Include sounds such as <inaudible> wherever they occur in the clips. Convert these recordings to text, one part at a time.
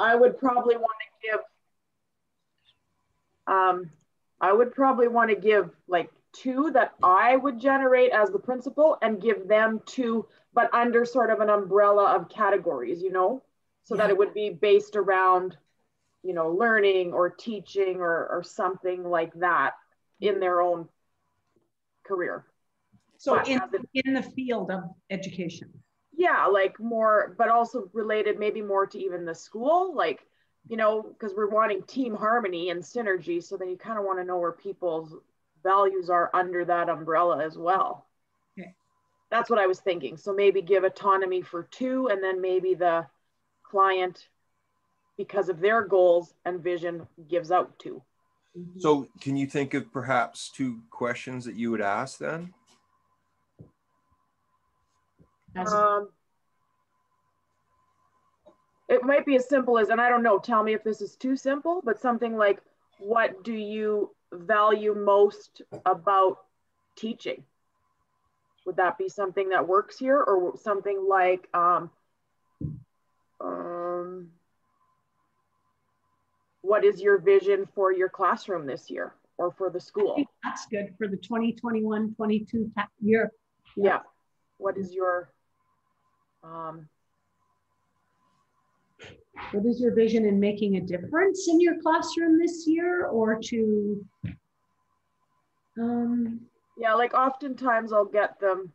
I would probably want to give, um, I would probably want to give like two that I would generate as the principal and give them two, but under sort of an umbrella of categories, you know, so yeah. that it would be based around, you know, learning or teaching or, or something like that in their own career. So in, in the field of education. Yeah, like more, but also related maybe more to even the school, like, you know, because we're wanting team harmony and synergy. So then you kind of want to know where people's values are under that umbrella as well. Okay. That's what I was thinking. So maybe give autonomy for two and then maybe the client, because of their goals and vision, gives out 2 So can you think of perhaps two questions that you would ask then? Um, it might be as simple as, and I don't know, tell me if this is too simple, but something like, what do you value most about teaching? Would that be something that works here or something like, um, um, what is your vision for your classroom this year or for the school? That's good for the 2021 22 year. Yeah. yeah. What is your um, what is your vision in making a difference in your classroom this year or to um, yeah like oftentimes i'll get them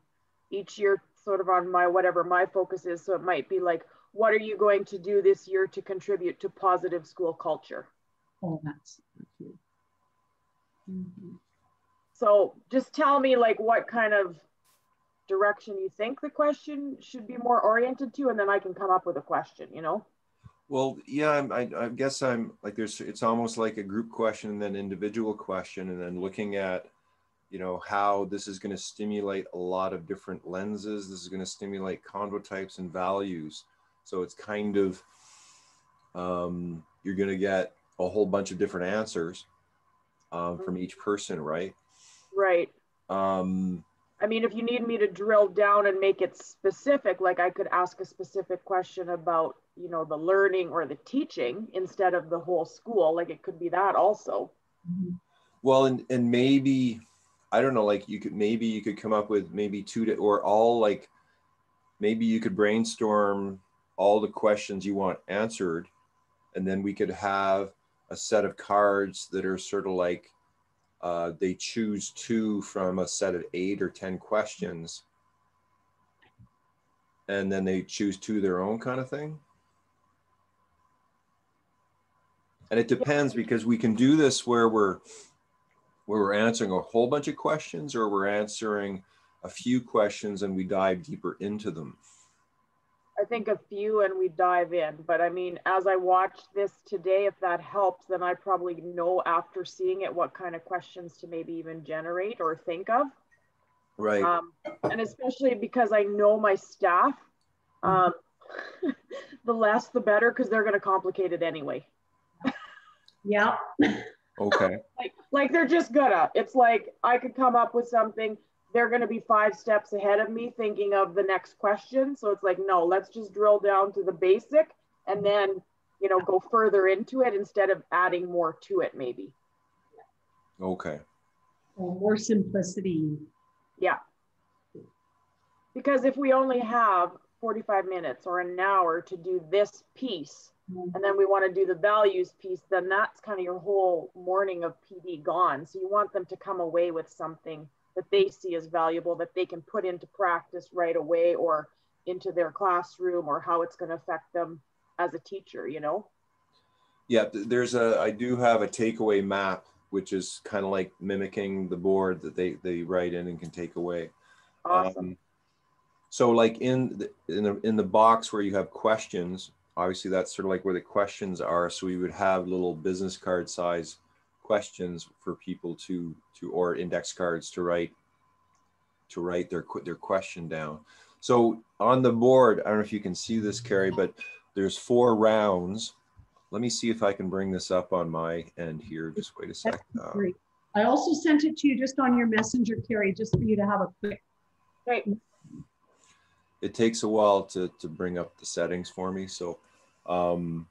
each year sort of on my whatever my focus is. So it might be like what are you going to do this year to contribute to positive school culture? Oh that's mm-hmm. so just tell me like what kind of direction you think the question should be more oriented to, and then I can come up with a question, you know? Well, yeah, I, I guess I'm like there's it's almost like a group question and then individual question, and then looking at you know how this is going to stimulate a lot of different lenses. This is going to stimulate convo types and values. So it's kind of um, you're going to get a whole bunch of different answers um, from each person, right? Right. Um, I mean, if you need me to drill down and make it specific, like I could ask a specific question about, you know, the learning or the teaching instead of the whole school, like it could be that also. Mm-hmm. Well, and, and maybe, I don't know, like you could, maybe you could come up with maybe two to, or all like, maybe you could brainstorm all the questions you want answered. And then we could have a set of cards that are sort of like uh, they choose two from a set of eight or 10 questions. And then they choose two their own kind of thing. And it depends because we can do this where we're where we're answering a whole bunch of questions or we're answering a few questions and we dive deeper into them. I think a few and we dive in. But I mean, as I watch this today, if that helps, then I probably know after seeing it what kind of questions to maybe even generate or think of. Right. Um, and especially because I know my staff, um, <laughs> the less the better because they're going to complicate it anyway. yeah. Okay. <laughs> like, like they're just gonna. It's like I could come up with something they're going to be five steps ahead of me thinking of the next question. So it's like, no, let's just drill down to the basic and then, you know, go further into it instead of adding more to it, maybe. Okay. more simplicity. Yeah. Because if we only have 45 minutes or an hour to do this piece, mm-hmm. and then we want to do the values piece, then that's kind of your whole morning of PD gone. So you want them to come away with something that they see as valuable that they can put into practice right away or into their classroom or how it's going to affect them as a teacher, you know? Yeah, there's a, I do have a takeaway map, which is kind of like mimicking the board that they, they write in and can take away. Awesome. Um, so like in the, in the, in the box where you have questions, obviously that's sort of like where the questions are. So we would have little business card size questions for people to to or index cards to write to write their their question down. So on the board, I don't know if you can see this, Karrie, but there's four rounds. Let me see if I can bring this up on my end here. Just wait a sec. great. I also sent it to you just on your messenger, Karrie, just for you to have a quick. Great. It takes a while to, to bring up the settings for me. So um,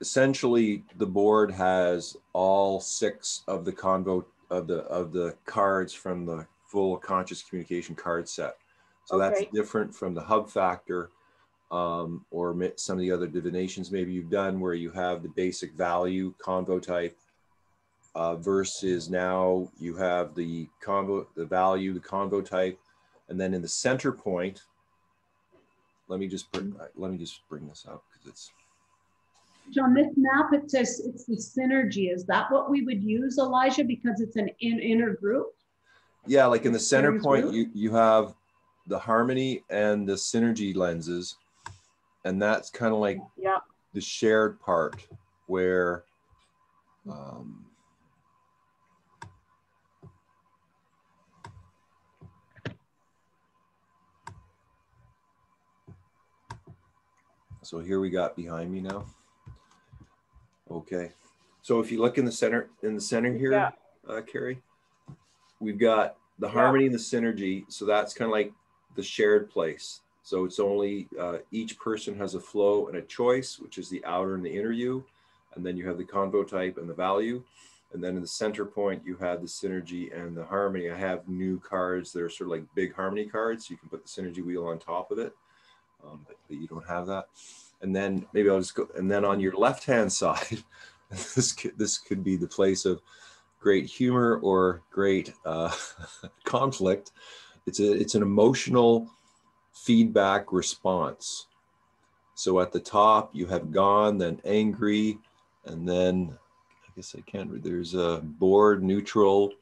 essentially the board has all six of the convo of the of the cards from the full conscious communication card set. So Okay. that's different from the hub factor um, or some of the other divinations maybe you've done where you have the basic value convo type uh, versus now you have the convo, the value, the convo type, and then in the center point, let me just bring, let me just bring this up because it's On this map, it says it's the synergy. Is that what we would use, Elijah? Because it's an in, inner group? Yeah, like in the center Series point, group? you, you have the harmony and the synergy lenses. And that's kind of like Yeah. the shared part where um, so here we got behind me now. Okay. So if you look in the center, in the center here, Yeah. uh, Karrie, we've got the Yeah. harmony and the synergy. So that's kind of like the shared place. So it's only uh, each person has a flow and a choice, which is the outer and the inner you. And then you have the convo type and the value. And then in the center point, you have the synergy and the harmony. I have new cards that are sort of like big harmony cards. You can put the synergy wheel on top of it, um, but you don't have that. And then maybe I'll just go. And then on your left hand <laughs> side, this could, this could be the place of great humor or great uh, <laughs> conflict. It's a it's an emotional feedback response. So at the top you have gone, then angry, and then I guess I can't. read. There's a bored, neutral,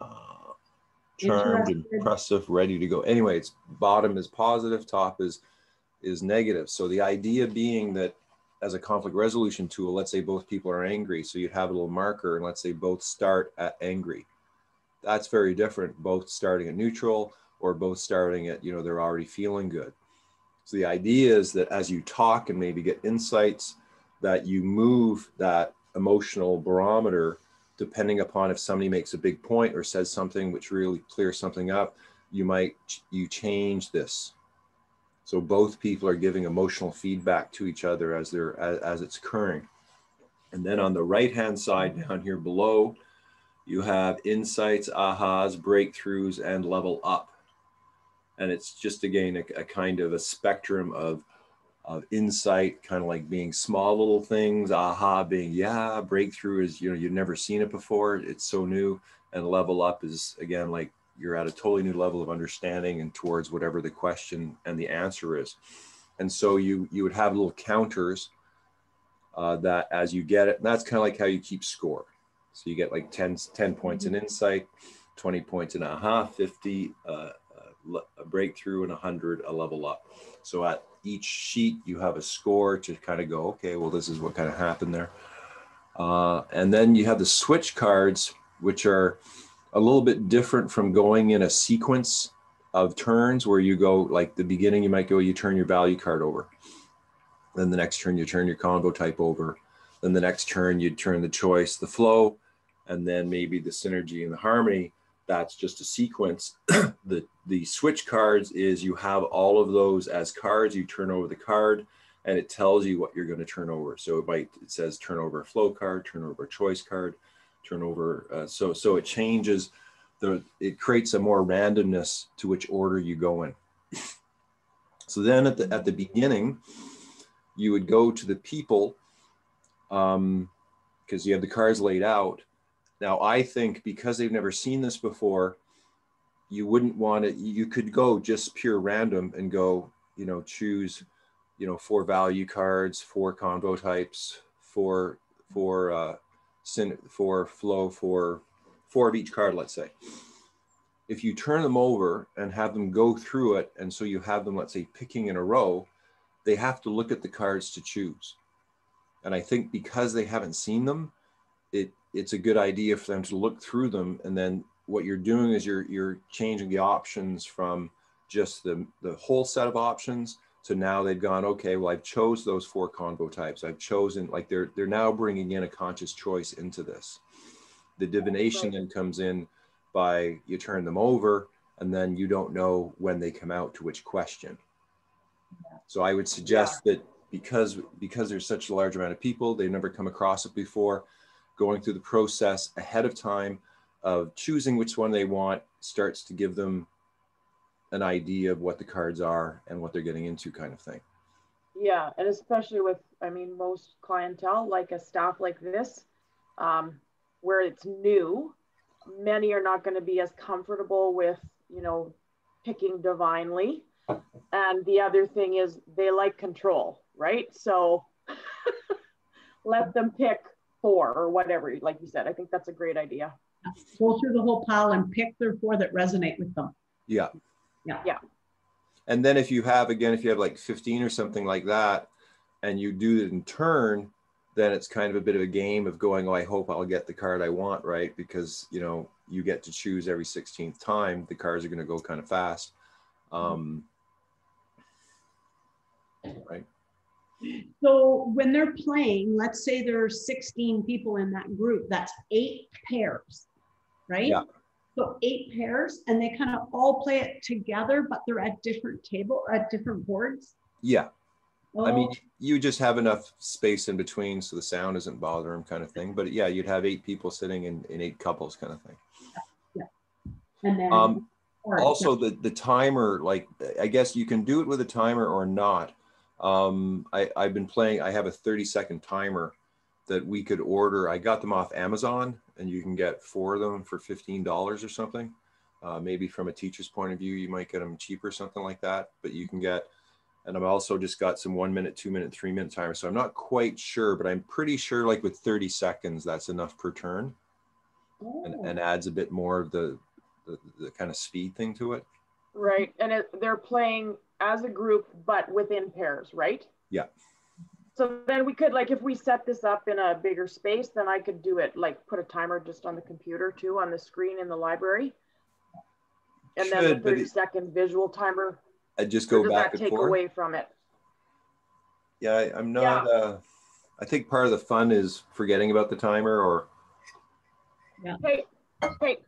uh, charmed, impressive, ready to go. Anyway, it's bottom is positive, top is is negative. So the idea being that as a conflict resolution tool, let's say both people are angry. So you'd have a little marker and let's say both start at angry. That's very different, both starting at neutral or both starting at, you know, they're already feeling good. So the idea is that as you talk and maybe get insights, that you move that emotional barometer depending upon if somebody makes a big point or says something which really clears something up, you might you change this so both people are giving emotional feedback to each other as they're as, as it's occurring. And then on the right hand side down here below, you have insights, ahas, breakthroughs, and level up. And it's just again a, a kind of a spectrum of of insight, kind of like being small little things, aha being yeah, breakthrough is you know you've never seen it before, it's so new, and level up is again like you're at a totally new level of understanding and towards whatever the question and the answer is. And so you you would have little counters uh, that as you get it and that's kind of like how you keep score. So you get like 10, 10 points in insight 20 points in aha 50 uh, uh, a breakthrough and 100 a level up. So at each sheet you have a score to kind of go okay well this is what kind of happened there. Uh, and then you have the switch cards which are a little bit different from going in a sequence of turns where you go like the beginning you might go you turn your value card over. Then the next turn you turn your convo type over. Then the next turn you turn the choice the flow and then maybe the synergy and the harmony. That's just a sequence. <clears throat> The the switch cards is you have all of those as cards. You turn over the card and it tells you what you're going to turn over. So it might it says turn over a flow card turn over a choice card turn over. Uh, so so it changes the it creates a more randomness to which order you go in. So then at the at the beginning, you would go to the people um because you have the cards laid out. Now I think because they've never seen this before, you wouldn't want it. You could go just pure random and go, you know, choose, you know, four value cards, four convo types, four four uh, for flow for four of each card, let's say. If you turn them over and have them go through it, and so you have them, let's say, picking in a row, they have to look at the cards to choose. And I think because they haven't seen them, it it's a good idea for them to look through them. And then what you're doing is you're you're changing the options from just the the whole set of options to now they've gone okay well i've chose those four convo types. I've chosen like they're they're now bringing in a conscious choice into this. The divination then comes in by you turn them over and then you don't know when they come out to which question. So i would suggest that because because there's such a large amount of people, they've never come across it before. Going through the process ahead of time of choosing which one they want starts to give them an idea of what the cards are and what they're getting into, kind of thing. Yeah, and especially with, I mean, most clientele, like a staff like this, um, where it's new, many are not going to be as comfortable with, you know, picking divinely. And the other thing is they like control, right? So <laughs> let them pick four or whatever, like you said. I think that's a great idea. Go through the whole pile and pick their four that resonate with them. Yeah. Yeah. Yeah. And then if you have, again, if you have like 15 or something like that, and you do it in turn, then it's kind of a bit of a game of going, oh, I hope I'll get the card I want, right? Because, you know, you get to choose every 16th time. The cards are going to go kind of fast. Um, right. So when they're playing, let's say there's 16 people in that group, that's eight pairs, right? Yeah. So eight pairs and they kind of all play it together, but they're at different table, at different boards. Yeah. I mean, Oh, you just have enough space in between so the sound isn't bothering them kind of thing. But yeah, you'd have eight people sitting in, in eight couples kind of thing. Yeah. And then. Um, also the the timer like i guess you can do it with a timer or not um i i've been playing i have a 30 second timer that we could order i got them off amazon and you can get four of them for $15 or something uh, maybe from a teacher's point of view you might get them cheaper something like that but you can get and i've also just got some one minute two minute three minute timer so i'm not quite sure but i'm pretty sure like with 30 seconds that's enough per turn and, and adds a bit more of the, the the kind of speed thing to it Right. And it, they're playing as a group, but within pairs, right? Yeah. So then we could, like, if we set this up in a bigger space, then I could do it, like, put a timer just on the computer too, on the screen in the library. And then the Should, but 30 it- second visual timer, I just or go does back that and take forth. away from it? Yeah, I, I'm not. Uh, I think part of the fun is forgetting about the timer. Or Hey, hey,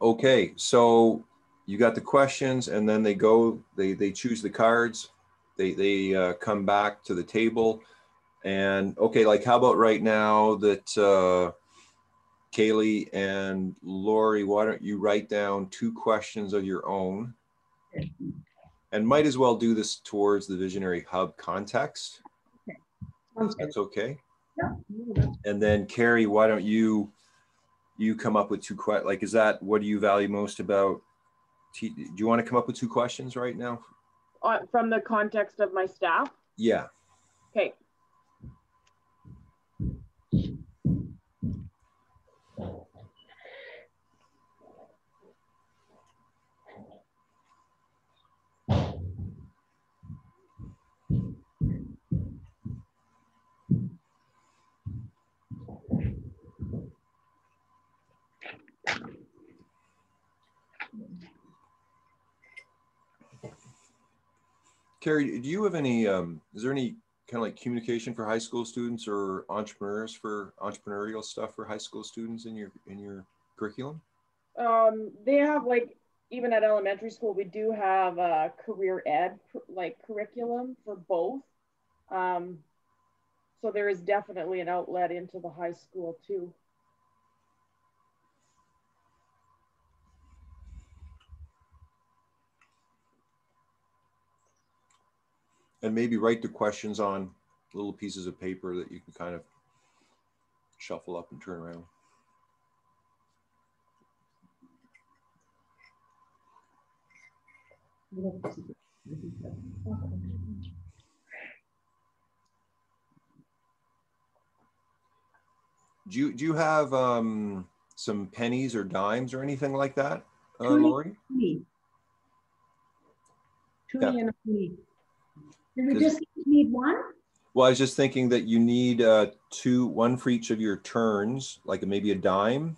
okay, so you got the questions, and then they go. They they choose the cards. They they uh, come back to the table, and okay, like how about right now that uh, Kailee and Laurie, why don't you write down two questions of your own? And might as well do this towards the Visionary Hub context. Good. That's okay. Yeah, And then Karrie, why don't you, you come up with two questions? like, is that, what do you value most about? Do you want to come up with two questions right now? Uh, from the context of my staff. Yeah, Okay. Karrie, do you have any, um, is there any kind of like communication for high school students or entrepreneurs for entrepreneurial stuff for high school students in your, in your curriculum? Um, they have like, even at elementary school, we do have a career ed like curriculum for both. Um, so there is definitely an outlet into the high school too. And maybe write the questions on little pieces of paper that you can kind of shuffle up and turn around. Do you, do you have, um, some pennies or dimes or anything like that, uh. Laurie? Toonie. Toonie and a penny. We just need one? Well, I was just thinking that you need uh, two, one for each of your turns, like maybe a dime,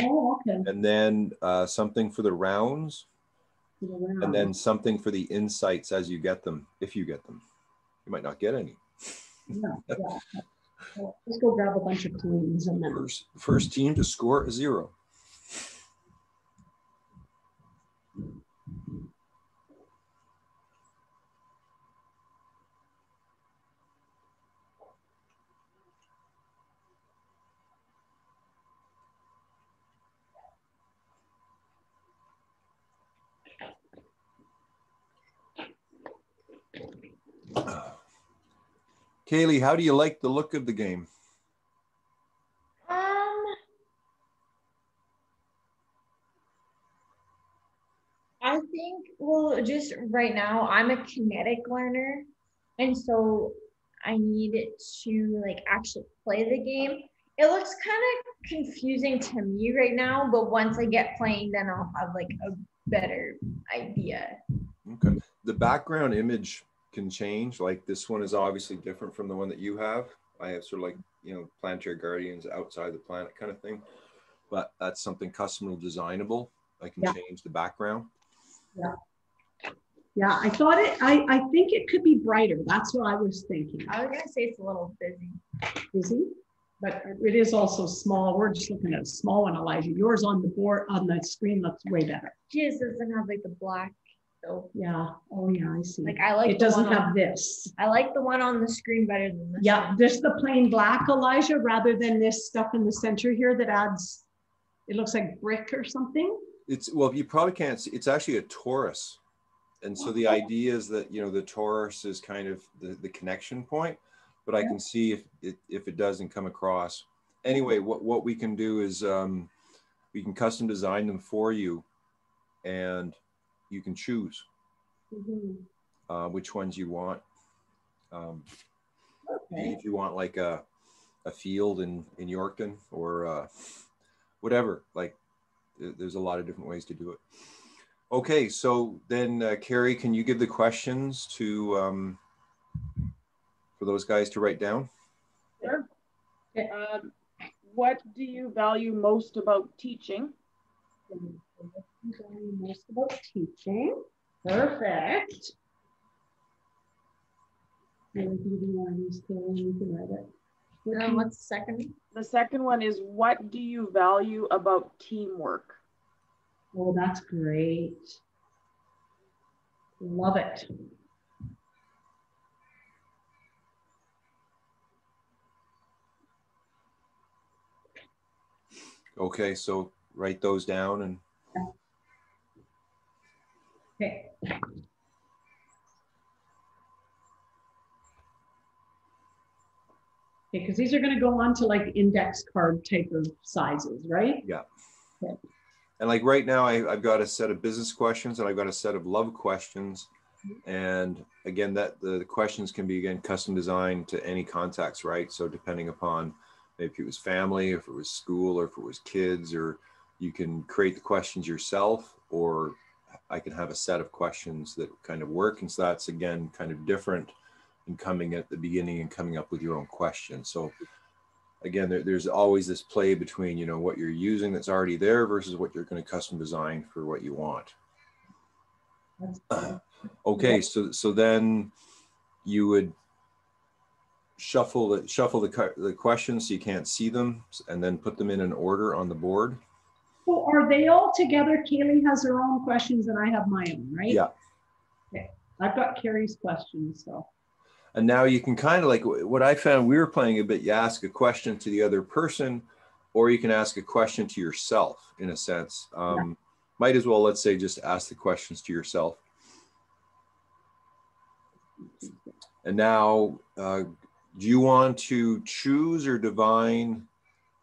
Oh, okay. and then uh, something for the rounds, and then something for the insights as you get them, if you get them. You might not get any. Yeah, <laughs> Let's go grab a bunch of coins and then. First, first team to score a zero. Kailee, how do you like the look of the game? Um, I think, well, just right now, I'm a kinetic learner. And so I need to like actually play the game. It looks kind of confusing to me right now, but once I get playing, then I'll have like a better idea. Okay. The background image can change. Like this one is obviously different from the one that you have. I have sort of like, you know, planetary guardians outside the planet kind of thing. But that's something custom designable. I can Yeah. change the background. Yeah, Yeah, I thought it, I, I think it could be brighter. That's what I was thinking. I was gonna say it's a little busy. Busy, but it is also small. We're just looking at a small one, Elijah. Yours on the board, on the screen looks way better. Just doesn't have like the black. So Yeah, oh yeah, I see. like I like It doesn't one on- have this. I like the one on the screen better than this. Yeah, one. there's the plain black, Elijah, rather than this stuff in the center here that adds, it looks like brick or something. It's well, you probably can't see. It's actually a torus, and so the idea is that you know the torus is kind of the, the connection point. But I can see if it if it doesn't come across. Anyway, what what we can do is um, we can custom design them for you, and you can choose uh, which ones you want. Um, Okay. if you want like a a field in in Yorkton or uh, whatever, like there- there's a lot of different ways to do it. Okay, so then uh, Karrie, can you give the questions to um, for those guys to write down? Sure. Okay. Um, what do you value most about teaching? Most about teaching. Perfect. And if you do want to use you can write it. Um, what's the second? The second one is what do you value about teamwork? Oh, that's great. Love it. Okay, so write those down and Okay. Okay, because these are going to go on to like index card type of sizes, right? Yeah. Okay. And like right now, I, I've got a set of business questions and I've got a set of love questions. And again, that the, the questions can be again custom designed to any context, right? So depending upon maybe if it was family, if it was school, or if it was kids, or you can create the questions yourself, or I can have a set of questions that kind of work. And so that's again kind of different in coming at the beginning and coming up with your own question. So again, there, there's always this play between, you know, what you're using that's already there versus what you're going to custom design for what you want. Uh, Okay, so so then you would shuffle the shuffle the the questions so you can't see them, and then put them in an order on the board. So are they all together? Kailee has her own questions and I have my own, right? Yeah. Okay, I've got Karrie's questions, so. And now you can kind of like what I found we were playing a bit. You ask a question to the other person, or you can ask a question to yourself in a sense. Um, Might as well, let's say, just ask the questions to yourself. And now, uh, do you want to choose or divine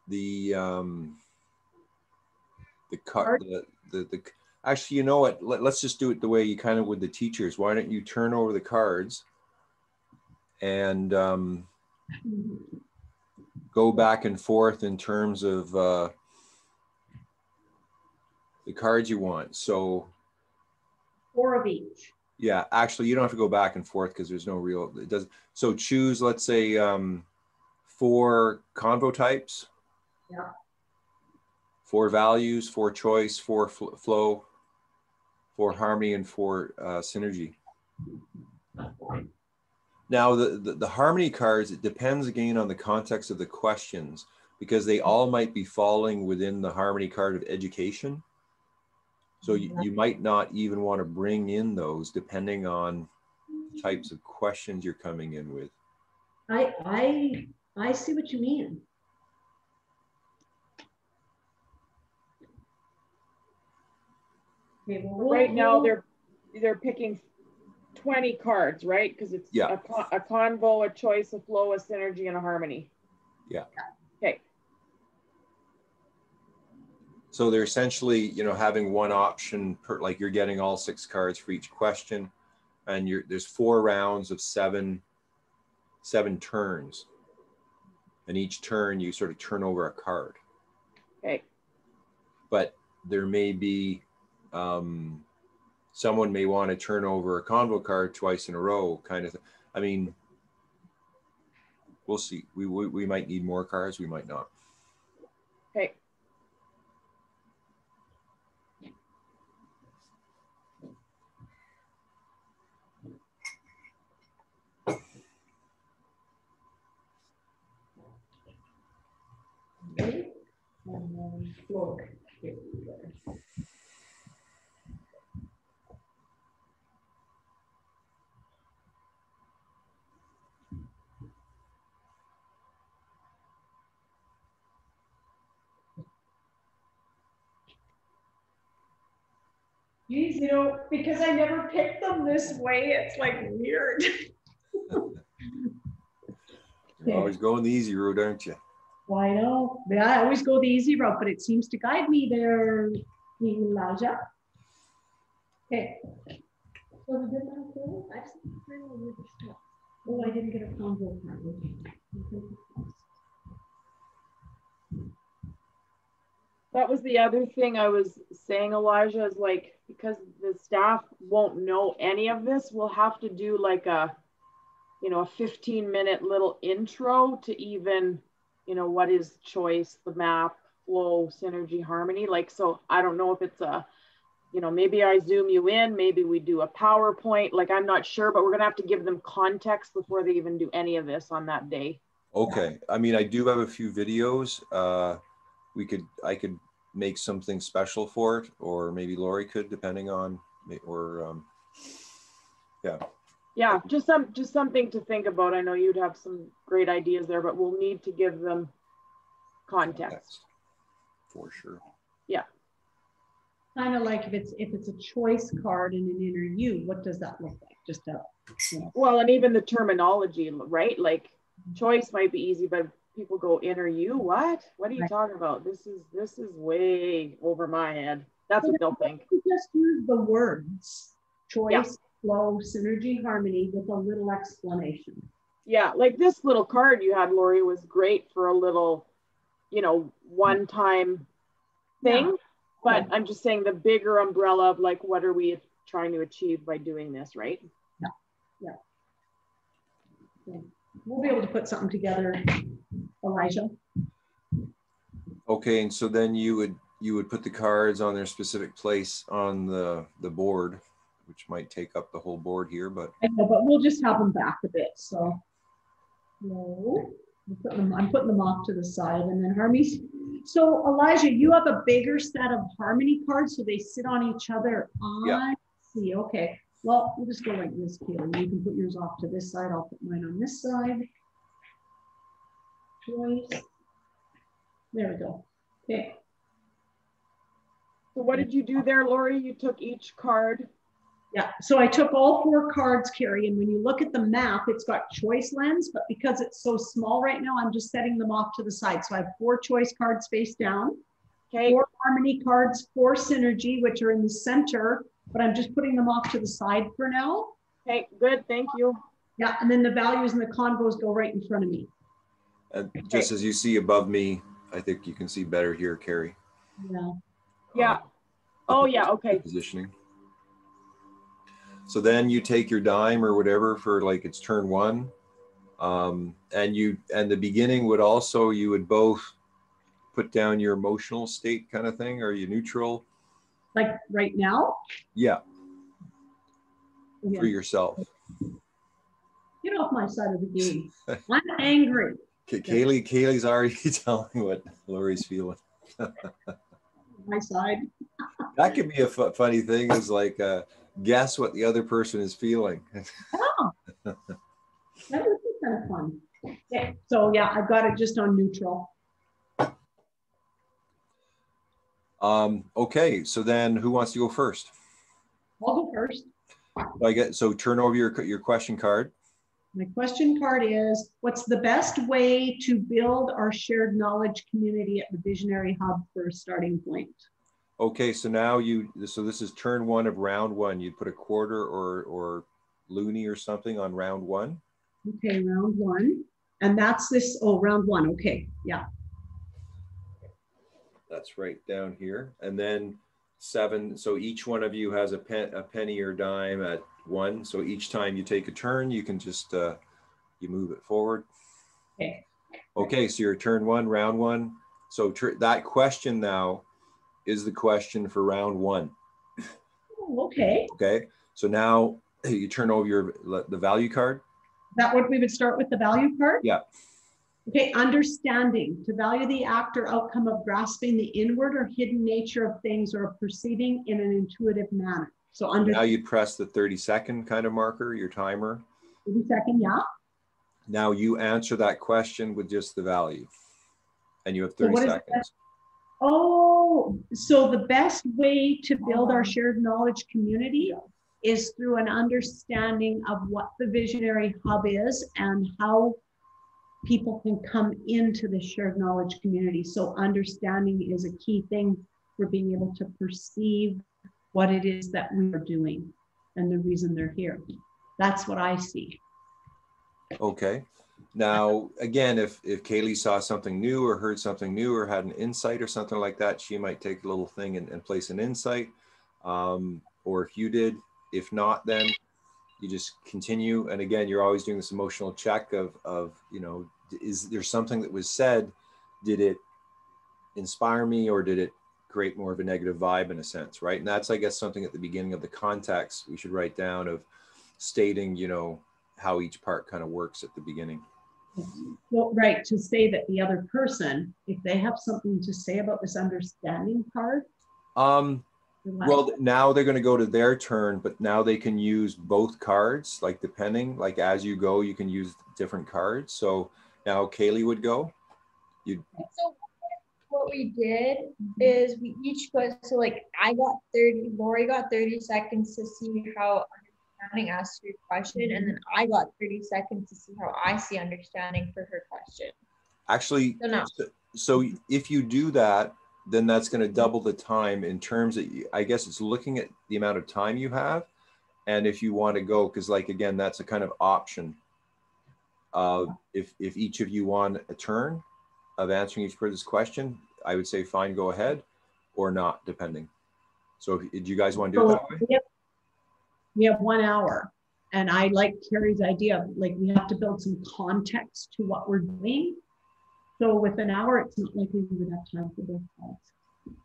the um, the card? The, the, the actually, you know what? Let, let's just do it the way you kind of with the teachers. Why don't you turn over the cards and um, go back and forth in terms of uh, the cards you want. So Four of each. yeah, actually, you don't have to go back and forth because there's no real. It does. So choose, let's say, um, four convo types. Yeah. Four values, four choice, four fl- flow, four harmony, and four uh, synergy. Now, the, the the harmony cards it depends again on the context of the questions because they all might be falling within the harmony card of education. So you, you might not even want to bring in those depending on the types of questions you're coming in with. I, I, I see what you mean. Okay, well, we'll- Right now, they're, they're picking 20 cards, right? Because it's Yeah. a, con- a convo, a choice, a flow, a synergy, and a harmony. Yeah. Okay. So they're essentially, you know, having one option per, like you're getting all six cards for each question, and you're there's four rounds of seven, seven turns, and each turn you sort of turn over a card. Okay. But there may be, um, someone may want to turn over a convo card twice in a row, kind of. Th- I mean, we'll see. We, we we might need more cards. We might not. Okay. And then look, here we go. Geez, you know, because I never picked them this way, it's like weird. <laughs> You're always going the easy route, aren't you? Well, I know, but I always go the easy route, but it seems to guide me there, Elijah. Okay. So we did that, okay? I've seen really weird stuff. Oh, I didn't get a convo card. Okay. That was the other thing I was saying, Elijah, is like, because the staff won't know any of this, we'll have to do like a, you know, a 15 minute little intro to even, you know, what is choice, the map, flow, synergy, harmony. Like, so I don't know if it's a, you know, maybe I zoom you in, maybe we do a PowerPoint, like I'm not sure, but we're gonna have to give them context before they even do any of this on that day. Okay, I mean, I do have a few videos. Uh, we could, I could make something special for it, or maybe Laurie could, depending on, or, um, yeah, Yeah, just some, just something to think about. I know you'd have some great ideas there, but we'll need to give them context. For sure. Yeah. Kind of like if it's, if it's a choice card in an interview, what does that look like? Just a, you know, Well, and even the terminology, right? Like choice might be easy, but people go inner you, what? What are you Right. talking about? This is this is way over my head. That's what they'll think. just use the words, choice, flow, synergy, harmony with a little explanation. Yeah, like this little card you had, Laurie, was great for a little, you know, one time thing. But I'm just saying the bigger umbrella of like what are we trying to achieve by doing this, right? Yeah. Yeah. We'll be able to put something together, Elijah. Okay, and so then you would, you would put the cards on their specific place on the, the board, which might take up the whole board here, but I know, but we'll just have them back a bit, so. No, I'm putting them, I'm putting them off to the side and then Harmony's. So Elijah, you have a bigger set of harmony cards, so they sit on each other. Yeah. I see, okay. Well, we'll just go like this, Kayla. You can put yours off to this side. I'll put mine on this side. Choice. There we go. Okay, So what did you do there, Laurie? You took each card. yeah, so I took all four cards, Karrie, and when you look at the map, it's got choice lens, but because it's so small right now, I'm just setting them off to the side. So I have four choice cards face down, Okay. four harmony cards, four synergy, which are in the center, but I'm just putting them off to the side for now. Okay, good. Thank you. Yeah, and then the values and the convos go right in front of me. And just as you see above me, I think you can see better here, Karrie. Yeah. Yeah. Uh, Oh, yeah. Okay. Positioning. So then you take your dime or whatever for like it's turn one. Um, and you, and the beginning would also, you would both put down your emotional state kind of thing. Are you neutral? Like right now? Yeah, Yeah. for yourself. Get off my side of the game. <laughs> I'm angry. Ka- Kailee, Kailee's already <laughs> telling what Laurie's feeling. <laughs> My side. That could be a funny thing is like, uh, guess what the other person is feeling. <laughs> Oh. That would be kind of fun. Yeah, so yeah, I've got it just on neutral. Um, okay, so then who wants to go first? I'll go first. I get, so turn over your, your question card. My question card is, what's the best way to build our shared knowledge community at the Visionary Hub for a starting point? Okay, so now you, so this is turn one of round one. You'd put a quarter or, or loonie or something on round one. Okay, round one. And that's this, oh, round one. Okay, yeah. That's right down here. And then seven, so each one of you has a pen, a penny or dime at one. So each time you take a turn, you can just, uh, you move it forward. Okay. Okay, so your turn one, round one. So that question now is the question for round one. Oh, okay. Okay, so now you turn over your the value card. That what we would start with the value card? Yeah. Okay, understanding to value the act or outcome of grasping the inward or hidden nature of things or perceiving in an intuitive manner. So under Now you press the 30 second kind of marker, your timer. 30 second, yeah. Now you answer that question with just the value. And you have So 30 what is seconds. Oh, so the best way to build our shared knowledge community is through an understanding of what the visionary hub is and how people can come into the shared knowledge community. So understanding is a key thing for being able to perceive what it is that we are doing and the reason they're here. That's what I see. Okay. Now, again, if, if Kailee saw something new or heard something new or had an insight or something like that, she might take a little thing and, and place an insight. Um, or if you did, if not, then you just continue. And again, you're always doing this emotional check of, of, you know, is there something that was said? Did it inspire me or did it create more of a negative vibe in a sense, right? And that's, I guess, something at the beginning of the context we should write down of stating, you know, how each part kind of works at the beginning. Well, right, to say that the other person, if they have something to say about this understanding part. Um, well, now they're going to go to their turn, but now they can use both cards, like depending, like as you go, you can use different cards. So now Kailee would go. So what we did is we each got so like I got 30, Laurie got 30 seconds to see how understanding asked your question, and then I got 30 seconds to see how I see understanding for her question. Actually, So now so, so if you do that, then that's going to double the time in terms of, I guess it's looking at the amount of time you have. And if you want to go, because like, again, that's a kind of option. Uh, if, if each of you want a turn of answering each person's question, I would say fine, go ahead or not, depending. So if, do you guys want to do it that way? we have- We have one hour. And I like Karrie's idea of like, we have to build some context to what we're doing. So with an hour, it's not like we would have time for both sides.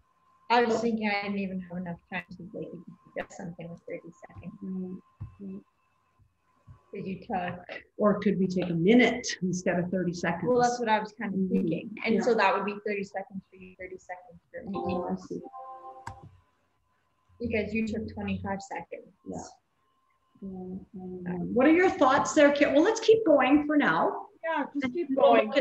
I was thinking I didn't even have enough time to like get something with 30 seconds. Mm, You took? Or could we take a minute instead of 30 seconds? Well, that's what I was kind of Mhm. thinking, and Yeah. so that would be 30 seconds for you, 30 seconds for me, Oh, I see. because you took 25 seconds. Yeah. Mm, mm, What are your thoughts there, Kit? Well, let's keep going for now. Yeah, just keep going.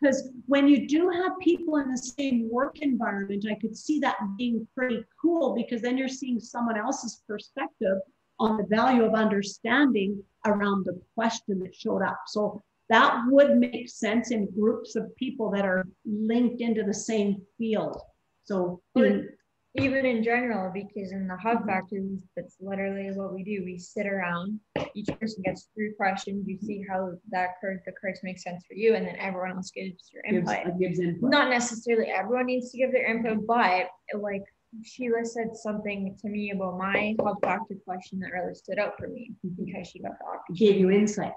Because when you do have people in the same work environment, I could see that being pretty cool because then you're seeing someone else's perspective on the value of understanding around the question that showed up. So that would make sense in groups of people that are linked into the same field. So being- even in general, because in the hub mm-hmm. factory, that's literally what we do. We sit around, each person gets three questions. You see how that card, the cards make sense for you, and then everyone else gives your gives, input. gives input. Not necessarily everyone needs to give their input, but like Sheila said something to me about my hub factor question that really stood out for me because she got the opportunity. gave you insight.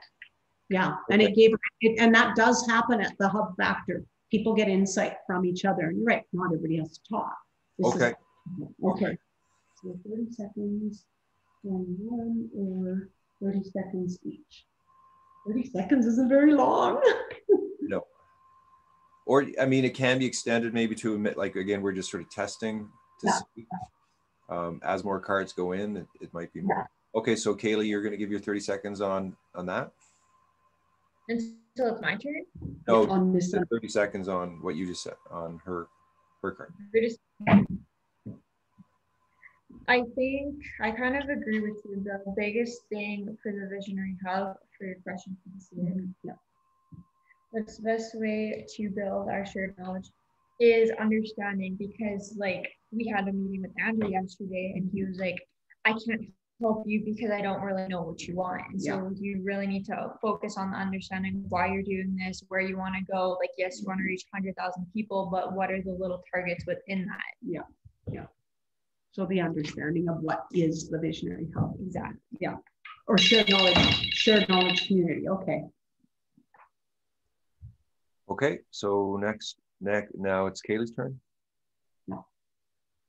Yeah, and it gave, it, and that does happen at the hub factor. People get insight from each other. And you're right, not everybody has to talk. This is- Okay. Okay. So 30 seconds, on one or 30 seconds each. 30 seconds isn't very long. <laughs> No. Or, I mean, it can be extended maybe to admit, like, again, we're just sort of testing to Yeah. see. Um, as more cards go in, it, it might be more. Okay, so Kailee, you're gonna give your 30 seconds on, on that? Until it's my turn. No, On this, one. 30 seconds on what you just said, on her, her card. I think I kind of agree with you. The biggest thing for the visionary hub, for your question, Yeah. That's the best way to build our shared knowledge is understanding because like we had a meeting with Andrew yesterday and he was like, I can't help you because I don't really know what you want. And so you really need to focus on the understanding why you're doing this, where you want to go. Like, yes, you want to reach 100,000 people, but what are the little targets within that? Yeah. Yeah. So the understanding of what is the visionary hub. Exactly. Yeah. Or shared knowledge, shared knowledge community. Okay. Okay, so next, next, now it's Kailee's turn.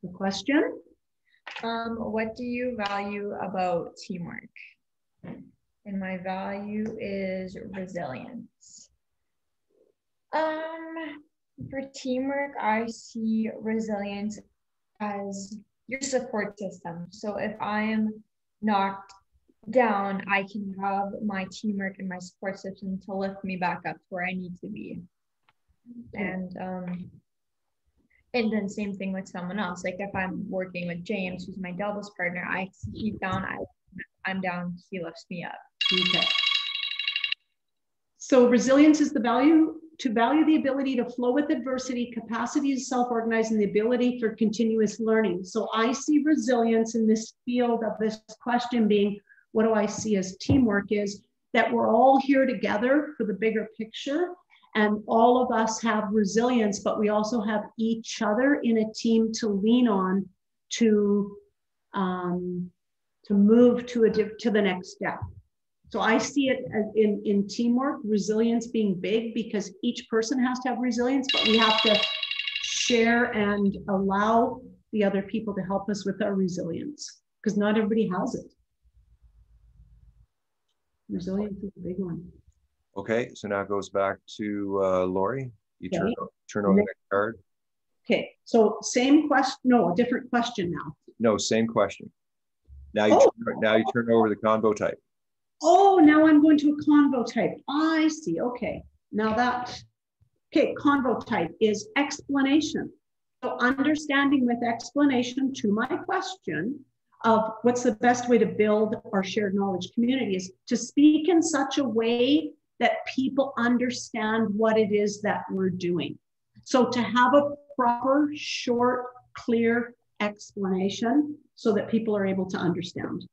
The question? Um, what do you value about teamwork? And my value is resilience. Um, for teamwork, I see resilience as your support system. So if I am knocked down, I can have my teamwork and my support system to lift me back up to where I need to be. And um, and then same thing with someone else. Like if I'm working with James, who's my doubles partner, I he's down, I I'm down, he lifts me up. Okay. So resilience is the value to value the ability to flow with adversity, capacity to self-organize, and the ability for continuous learning. So I see resilience in this field of this question being, what do I see as teamwork is that we're all here together for the bigger picture and all of us have resilience, but we also have each other in a team to lean on to um, to move to a to the next step. So I see it in, in teamwork, resilience being big because each person has to have resilience, but we have to share and allow the other people to help us with our resilience because not everybody has it. Resilience is a big one. Okay, so now it goes back to uh, Laurie. You Okay. turn, turn over the next card. Okay, so same question, no, a different question now. No, same question. Now you, Oh. turn- now you turn over the convo type. Oh, now I'm going to a convo type. I see. Okay. Now that, okay, convo type is explanation. So understanding with explanation to my question of what's the best way to build our shared knowledge community is to speak in such a way that people understand what it is that we're doing. So to have a proper, short, clear explanation so that people are able to understand.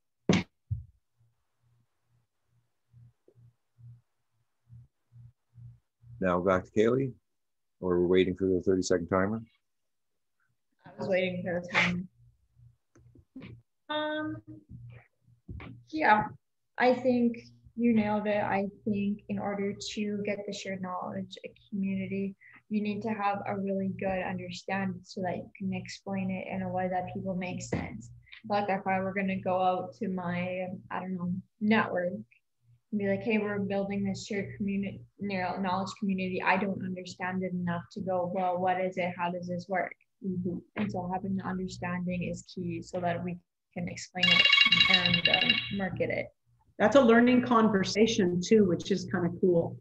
Now back to Kailee, or we're waiting for the 30 second timer. I was waiting for the time. Um, yeah, I think you nailed it. I think in order to get the shared knowledge a community, you need to have a really good understanding so that you can explain it in a way that people make sense. Like if I were going to go out to my, I don't know, network and be like, hey, we're building this shared community, knowledge community. I don't understand it enough to go, well, what is it? How does this work? Mhm. And so having the understanding is key so that we can explain it and um, market it. That's a learning conversation too, which is kind of cool.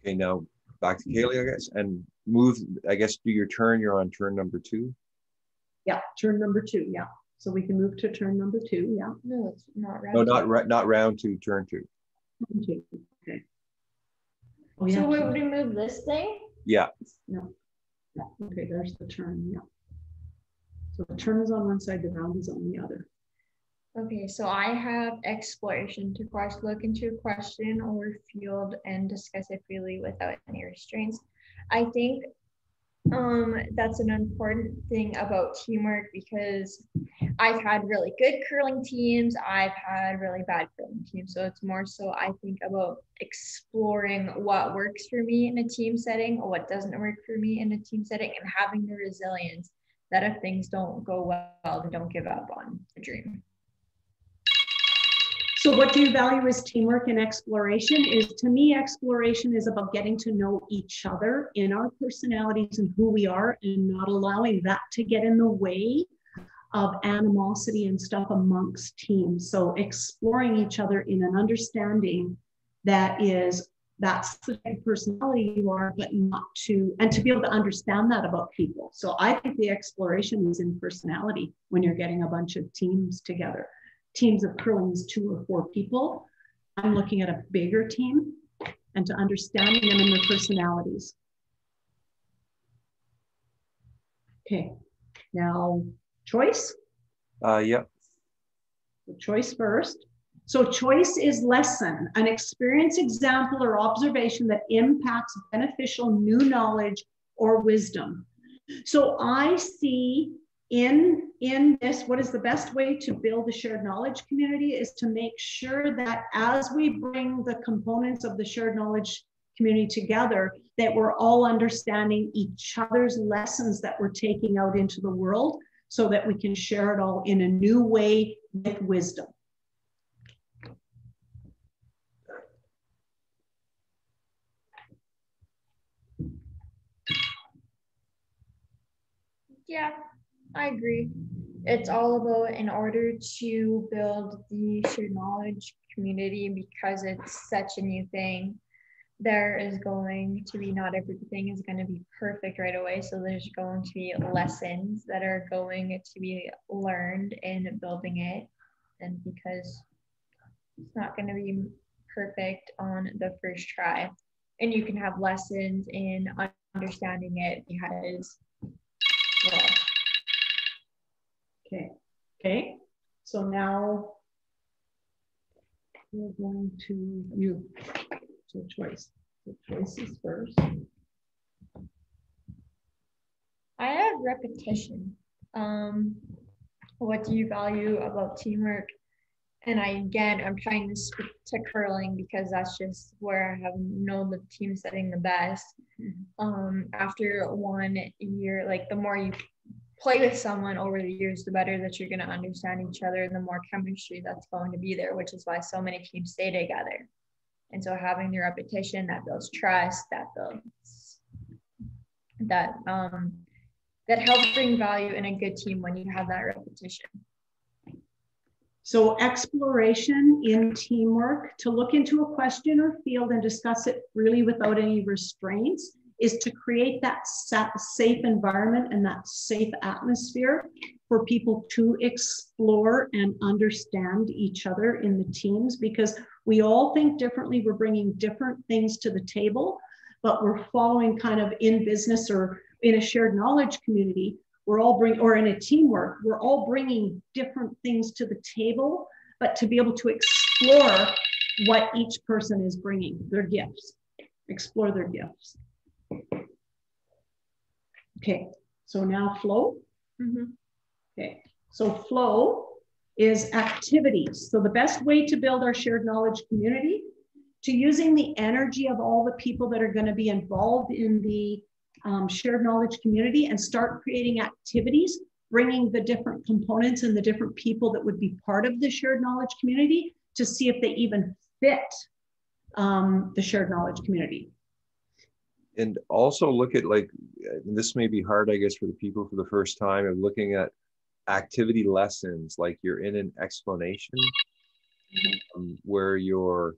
Okay, now back to Kailee, I guess, and move, I guess, do your turn. You're on turn number two. Yeah, turn number two. Yeah. So we can move to turn number two. Yeah. No, it's not right. No, not, ra- not round two, turn two. Turn two, Okay. Oh, So yeah. would we move this thing? Yeah, No. Yeah, Okay, there's the turn. Yeah. So the turn is on one side, the round is on the other. Okay, so I have exploration to quest look into a question or field and discuss it freely without any restraints. I think um that's an important thing about teamwork because I've had really good curling teams, I've had really bad curling teams. So it's more so I think about exploring what works for me in a team setting or what doesn't work for me in a team setting and having the resilience that if things don't go well, then don't give up on the dream. So what do you value as teamwork and exploration is to me, exploration is about getting to know each other in our personalities and who we are and not allowing that to get in the way of animosity and stuff amongst teams. So exploring each other in an understanding that is that's the type of personality you are, but not to, and to be able to understand that about people. So I think the exploration is in personality when you're getting a bunch of teams together. Teams of curling is two or four people. I'm looking at a bigger team and to understanding them and their personalities. Okay, now choice. Uh, yep. So choice first. So choice is lesson, an experience, example, or observation that impacts beneficial new knowledge or wisdom. So I see in in this what is the best way to build a shared knowledge community is to make sure that as we bring the components of the shared knowledge community together that we're all understanding each other's lessons that we're taking out into the world so that we can share it all in a new way with wisdom. Yeah, I agree. It's all about in order to build the shared knowledge community because it's such a new thing. There is going to be not everything is going to be perfect right away. So there's going to be lessons that are going to be learned in building it. And because it's not going to be perfect on the first try. And you can have lessons in understanding it because Okay, okay. So now we're going to you. So choice. So choices first. I have repetition. Um, what do you value about teamwork? And I again, I'm trying to speak to curling because that's just where I have known the team setting the best. Mm-hmm. Um, after one year, like the more you play with someone over the years, the better that you're going to understand each other and the more chemistry that's going to be there, which is why so many teams stay together. And so having the repetition that builds trust, that builds that um that helps bring value in a good team when you have that repetition. So exploration in teamwork to look into a question or field and discuss it really without any restraints is to create that safe environment and that safe atmosphere for people to explore and understand each other in the teams because we all think differently. We're bringing different things to the table, but we're following kind of in business or in a shared knowledge community we're all bring or in a teamwork we're all bringing different things to the table but to be able to explore what each person is bringing their gifts explore their gifts okay so now flow mm-hmm. okay so flow is activities so the best way to build our shared knowledge community to using the energy of all the people that are going to be involved in the um, shared knowledge community and start creating activities, bringing the different components and the different people that would be part of the shared knowledge community to see if they even fit um, the shared knowledge community. And also look at like, this may be hard, I guess, for the people for the first time of looking at activity lessons, like you're in an explanation um, where you're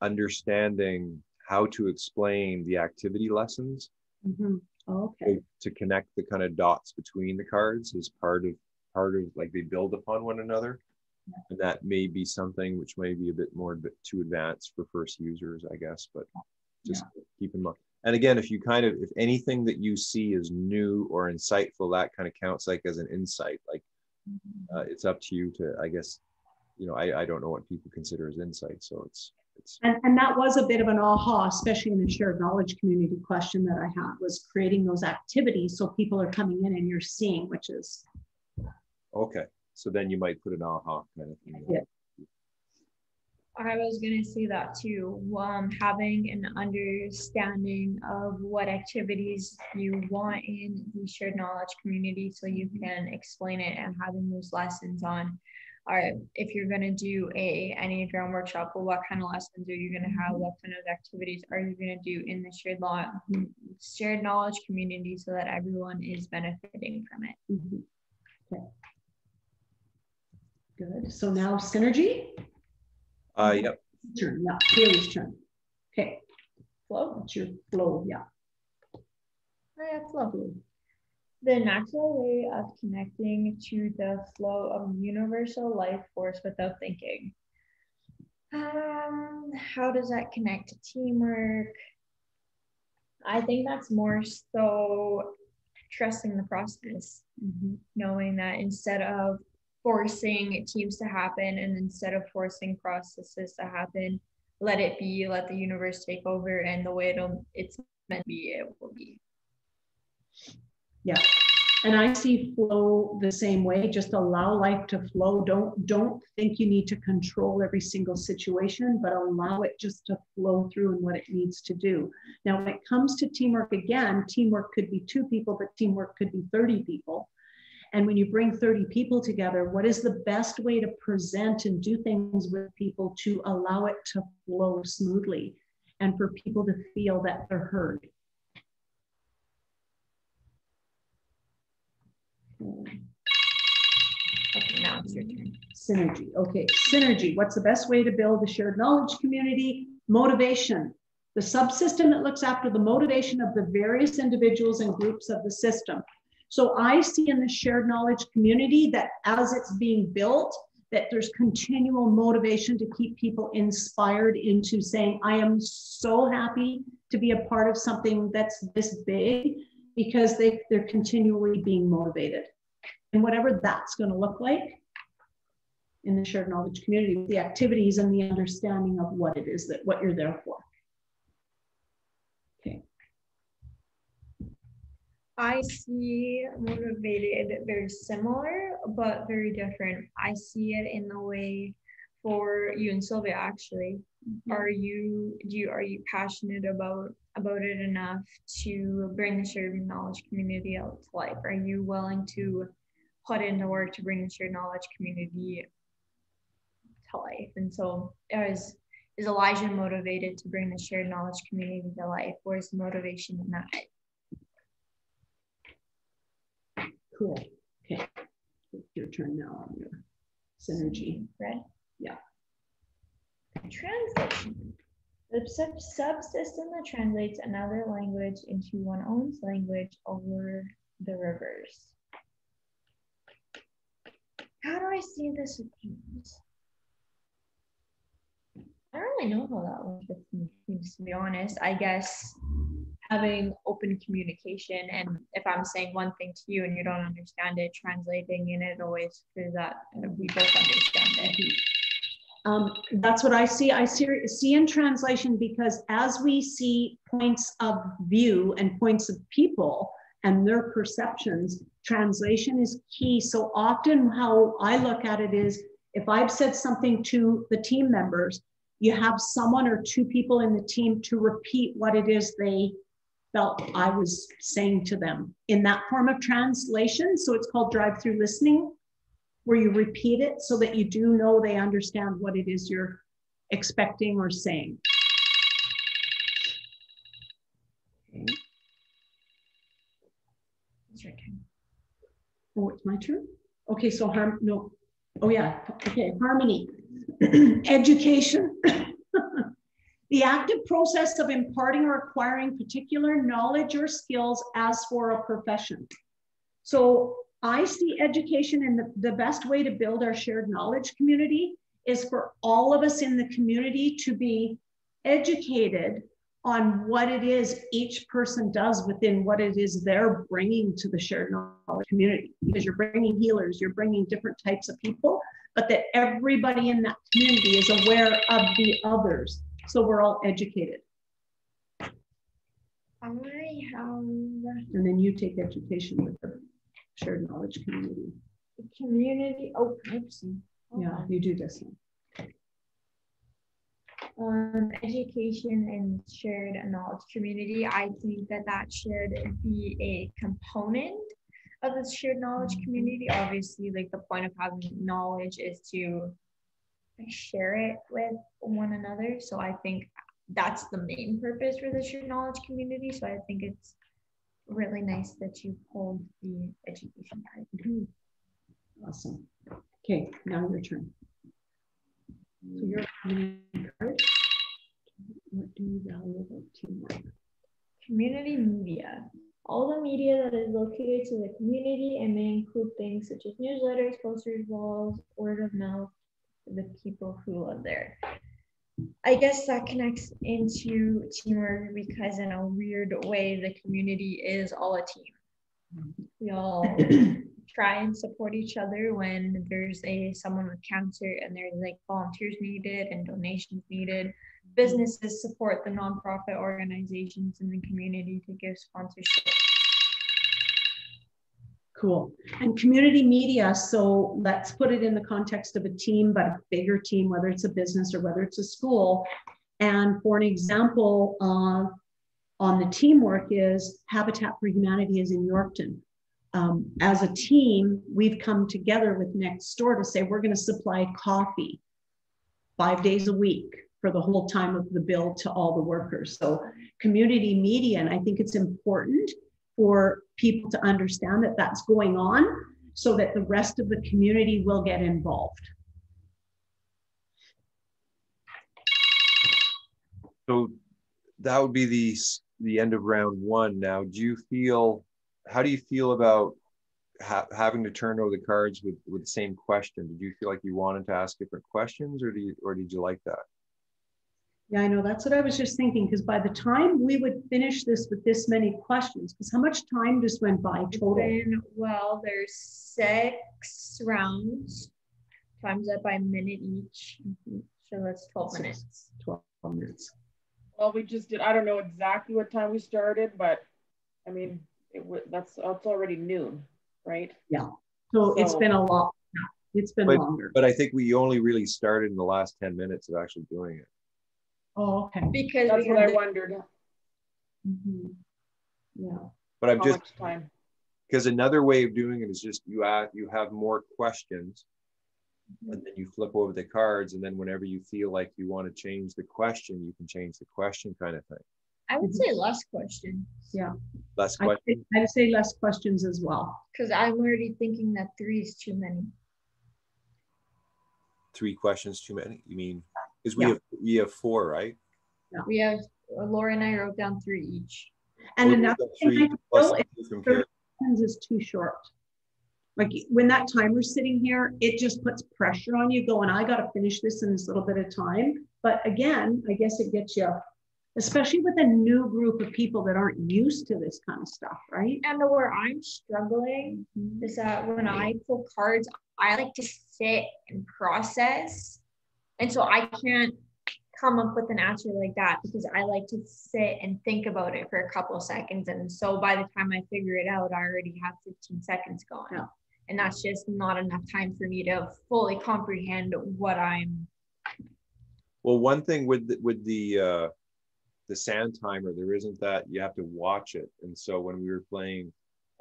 understanding how to explain the activity lessons. Mm-hmm. Oh, okay. To, to connect the kind of dots between the cards is part of part of like they build upon one another. Yeah. And that may be something which may be a bit more bit too advanced for first users, I guess, but just yeah. keep in mind. And again, if you kind of, if anything that you see is new or insightful, that kind of counts like as an insight. Like mm-hmm. uh, it's up to you to, I guess, you know, I, I don't know what people consider as insight. So it's, and, and that was a bit of an aha, especially in the shared knowledge community question that I had was creating those activities so people are coming in and you're seeing, which is okay. So then you might put an aha kind of thing. Yeah. I was going to say that too. Um, having an understanding of what activities you want in the shared knowledge community so you can explain it and having those lessons on all right, if you're going to do a Enneagram workshop, well, what kind of lessons are you going to have? What kind of activities are you going to do in the shared law, shared knowledge community so that everyone is benefiting from it? Mm-hmm. Okay. Good. So now synergy. Uh, yep. Turn. Yeah, Haley's turn. Okay, Flow. what's your flow? Yeah. Oh, yeah, flow. The natural way of connecting to the flow of universal life force without thinking. Um, how does that connect to teamwork? I think that's more so trusting the process, Mhm. knowing that instead of forcing teams to happen and instead of forcing processes to happen, let it be, let the universe take over, and the way it'll, it's meant to be, it will be. Yeah. And I see flow the same way. Just allow life to flow. Don't don't think you need to control every single situation, but allow it just to flow through and what it needs to do. Now, when it comes to teamwork, again, teamwork could be two people, but teamwork could be 30 people. And when you bring 30 people together, what is the best way to present and do things with people to allow it to flow smoothly and for people to feel that they're heard? Okay, now it's your turn. Synergy. Okay, synergy. What's the best way to build a shared knowledge community? Motivation. The subsystem that looks after the motivation of the various individuals and groups of the system. So I see in the shared knowledge community that as it's being built, that there's continual motivation to keep people inspired into saying, I am so happy to be a part of something that's this big because they, they're continually being motivated. And whatever that's going to look like in the shared knowledge community, the activities and the understanding of what it is that what you're there for. Okay. I see motivated very similar, but very different. I see it in the way for you and Sylvia actually. Mm-hmm. Are you do you are you passionate about about it enough to bring the shared knowledge community out to life? Are you willing to put into work to bring the shared knowledge community to life? And so is is Elijah motivated to bring the shared knowledge community to life? Where's the motivation in that? Cool. Okay. Your turn now on your synergy. Right? Yeah. Translation. The sub- subsystem that translates another language into one own language over the rivers. How do I see this? I don't really know how that one fits to be honest. I guess having open communication and if I'm saying one thing to you and you don't understand it, translating in it always because that we both understand it. Um, that's what I see. I see, see in translation because as we see points of view and points of people and their perceptions, translation is key. So often, how I look at it is if I've said something to the team members, you have someone or two people in the team to repeat what it is they felt I was saying to them in that form of translation. So it's called drive through listening where you repeat it so that you do know they understand what it is you're expecting or saying. Oh, it's my turn? Okay, so harm, no, oh yeah, okay, harmony. <clears throat> Education. <clears throat> the active process of imparting or acquiring particular knowledge or skills as for a profession. So I see education and the, the best way to build our shared knowledge community is for all of us in the community to be educated on what it is each person does within what it is they're bringing to the shared knowledge community. Because you're bringing healers, you're bringing different types of people, but that everybody in that community is aware of the others. So we're all educated. I have And then you take education with the shared knowledge community. the community. Oh, oopsie. Hold Yeah, you do this one. um, education and shared knowledge community. I think that that should be a component of the shared knowledge community. Obviously, like the point of having knowledge is to share it with one another. So I think that's the main purpose for the shared knowledge community. So I think it's really nice that you pulled the education part. Mhm. Awesome. Okay, now your turn. So you're harmony. What do you you value about teamwork? Community media. All the media that is located to the community and may include things such as newsletters, posters, walls, word of mouth, the people who live there. I guess that connects into teamwork because in a weird way, the community is all a team. We all <clears throat> try and support each other when there's a someone with cancer and there's like volunteers needed and donations needed. Businesses support the nonprofit organizations in the community to give sponsorship. Cool. And community media. So let's put it in the context of a team, but a bigger team, whether it's a business or whether it's a school. And for an example, uh, on the teamwork is Habitat for Humanity is in Yorkton. Um, as a team, we've come together with Next Door to say we're going to supply coffee five days a week for the whole time of the bill to all the workers. So community media, and I think it's important for people to understand that that's going on so that the rest of the community will get involved. So that would be the the end of round one. Now, do you feel? How do you feel about ha having to turn over the cards with with the same question? Did you feel like you wanted to ask different questions, or do you, or did you like that? Yeah, I know. That's what I was just thinking. Because by the time we would finish this with this many questions, because how much time just went by total? Then, well, there's six rounds, times that by a minute each. So that's 12 Six. minutes. 12 minutes. Well, we just did, I don't know exactly what time we started, but I mean, it was, that's, it's already noon, right? Yeah. So it's been a lot. It's been But- longer. But I think we only really started in the last ten minutes of actually doing it. Oh, okay. Because That's what had I the- wondered, Mhm. Yeah. But I'm how just much time. because another way of doing it is just you ask, you have more questions Mm-hmm. and then you flip over the cards and then whenever you feel like you want to change the question you can change the question kind of thing I would say less questions Yeah. less I question I'd say less questions as well. because I'm already thinking that three is too many. three questions too many you mean because we Yeah. have we have four right We have uh, Laura and I wrote down three each. And we've another got thing three I plus feel two from thirty Karrie. seconds is too short. Like when that timer's sitting here, it just puts pressure on you going, I got to finish this in this little bit of time. But again, I guess it gets you, especially with a new group of people that aren't used to this kind of stuff, right? And the where I'm struggling mm-hmm. is that when I pull cards, I like to sit and process. And so I can't come up with an answer like that because I like to sit and think about it for a couple of seconds. And so by the time I figure it out, I already have 15 seconds going. Yeah. And that's just not enough time for me to fully comprehend what I'm. well one thing with the, with the uh the sand timer there isn't that you have to watch it and so when we were playing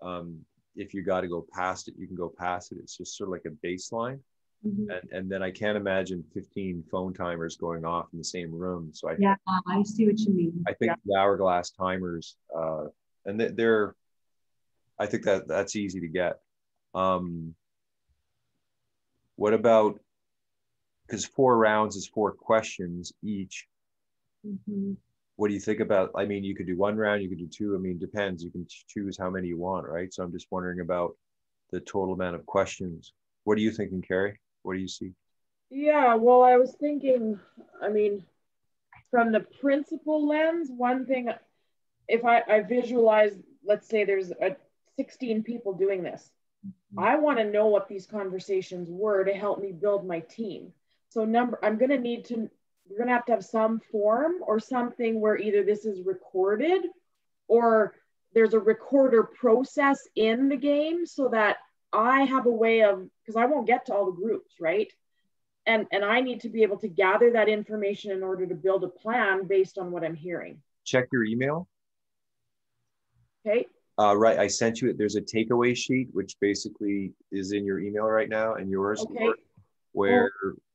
um if you got to go past it you can go past it it's just sort of like a baseline Mhm. and, and then I can't imagine 15 phone timers going off in the same room. So I, Yeah, I see what you mean. I think the hourglass timers, uh, and they- they're, I think that that's easy to get. Um, what about, because four rounds is four questions each. Mhm. What do you think about? I mean, you could do one round, you could do two. I mean, depends. You can choose how many you want, right? So I'm just wondering about the total amount of questions. What are you thinking, Karrie? What do you see? Yeah, well, I was thinking, I mean, from the principal lens, one thing, if I, I visualize, let's say there's a 16 people doing this, mm-hmm. I want to know what these conversations were to help me build my team. So number, I'm going to need to, we're going to have to have some form or something where either this is recorded or there's a recorder process in the game so that I have a way of, because I won't get to all the groups, right? and and I need to be able to gather that information in order to build a plan based on what I'm hearing. Check your email. Okay. Uh, right, I sent you it. There's a takeaway sheet, which basically is in your email right now and yours, Okay. where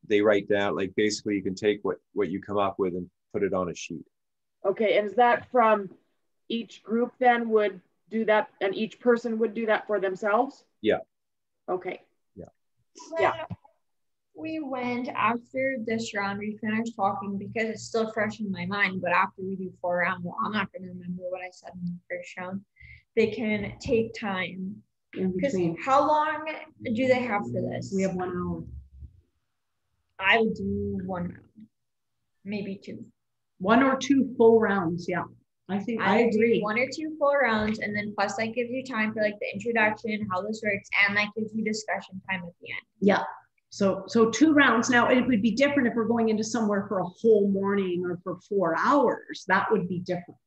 they write down, like basically you can take what what you come up with and put it on a sheet. Okay. And is that from each group then would do that and each person would do that for themselves? Yeah. Okay. Yeah. Yeah. we went after this round, we finished talking because it's still fresh in my mind. But after we do four rounds, well, I'm not going to remember what I said in the first round. They can take time. Because how long do they have for this? we have one hour. I would do one round, maybe two. One or two full rounds, yeah. I think, I would do agree. One or two full rounds, and then plus that gives you time for like the introduction, how this works, and that gives you discussion time at the end. Yeah. So, so two rounds. Now, it would be different if we're going into somewhere for a whole morning or for four hours. That would be different.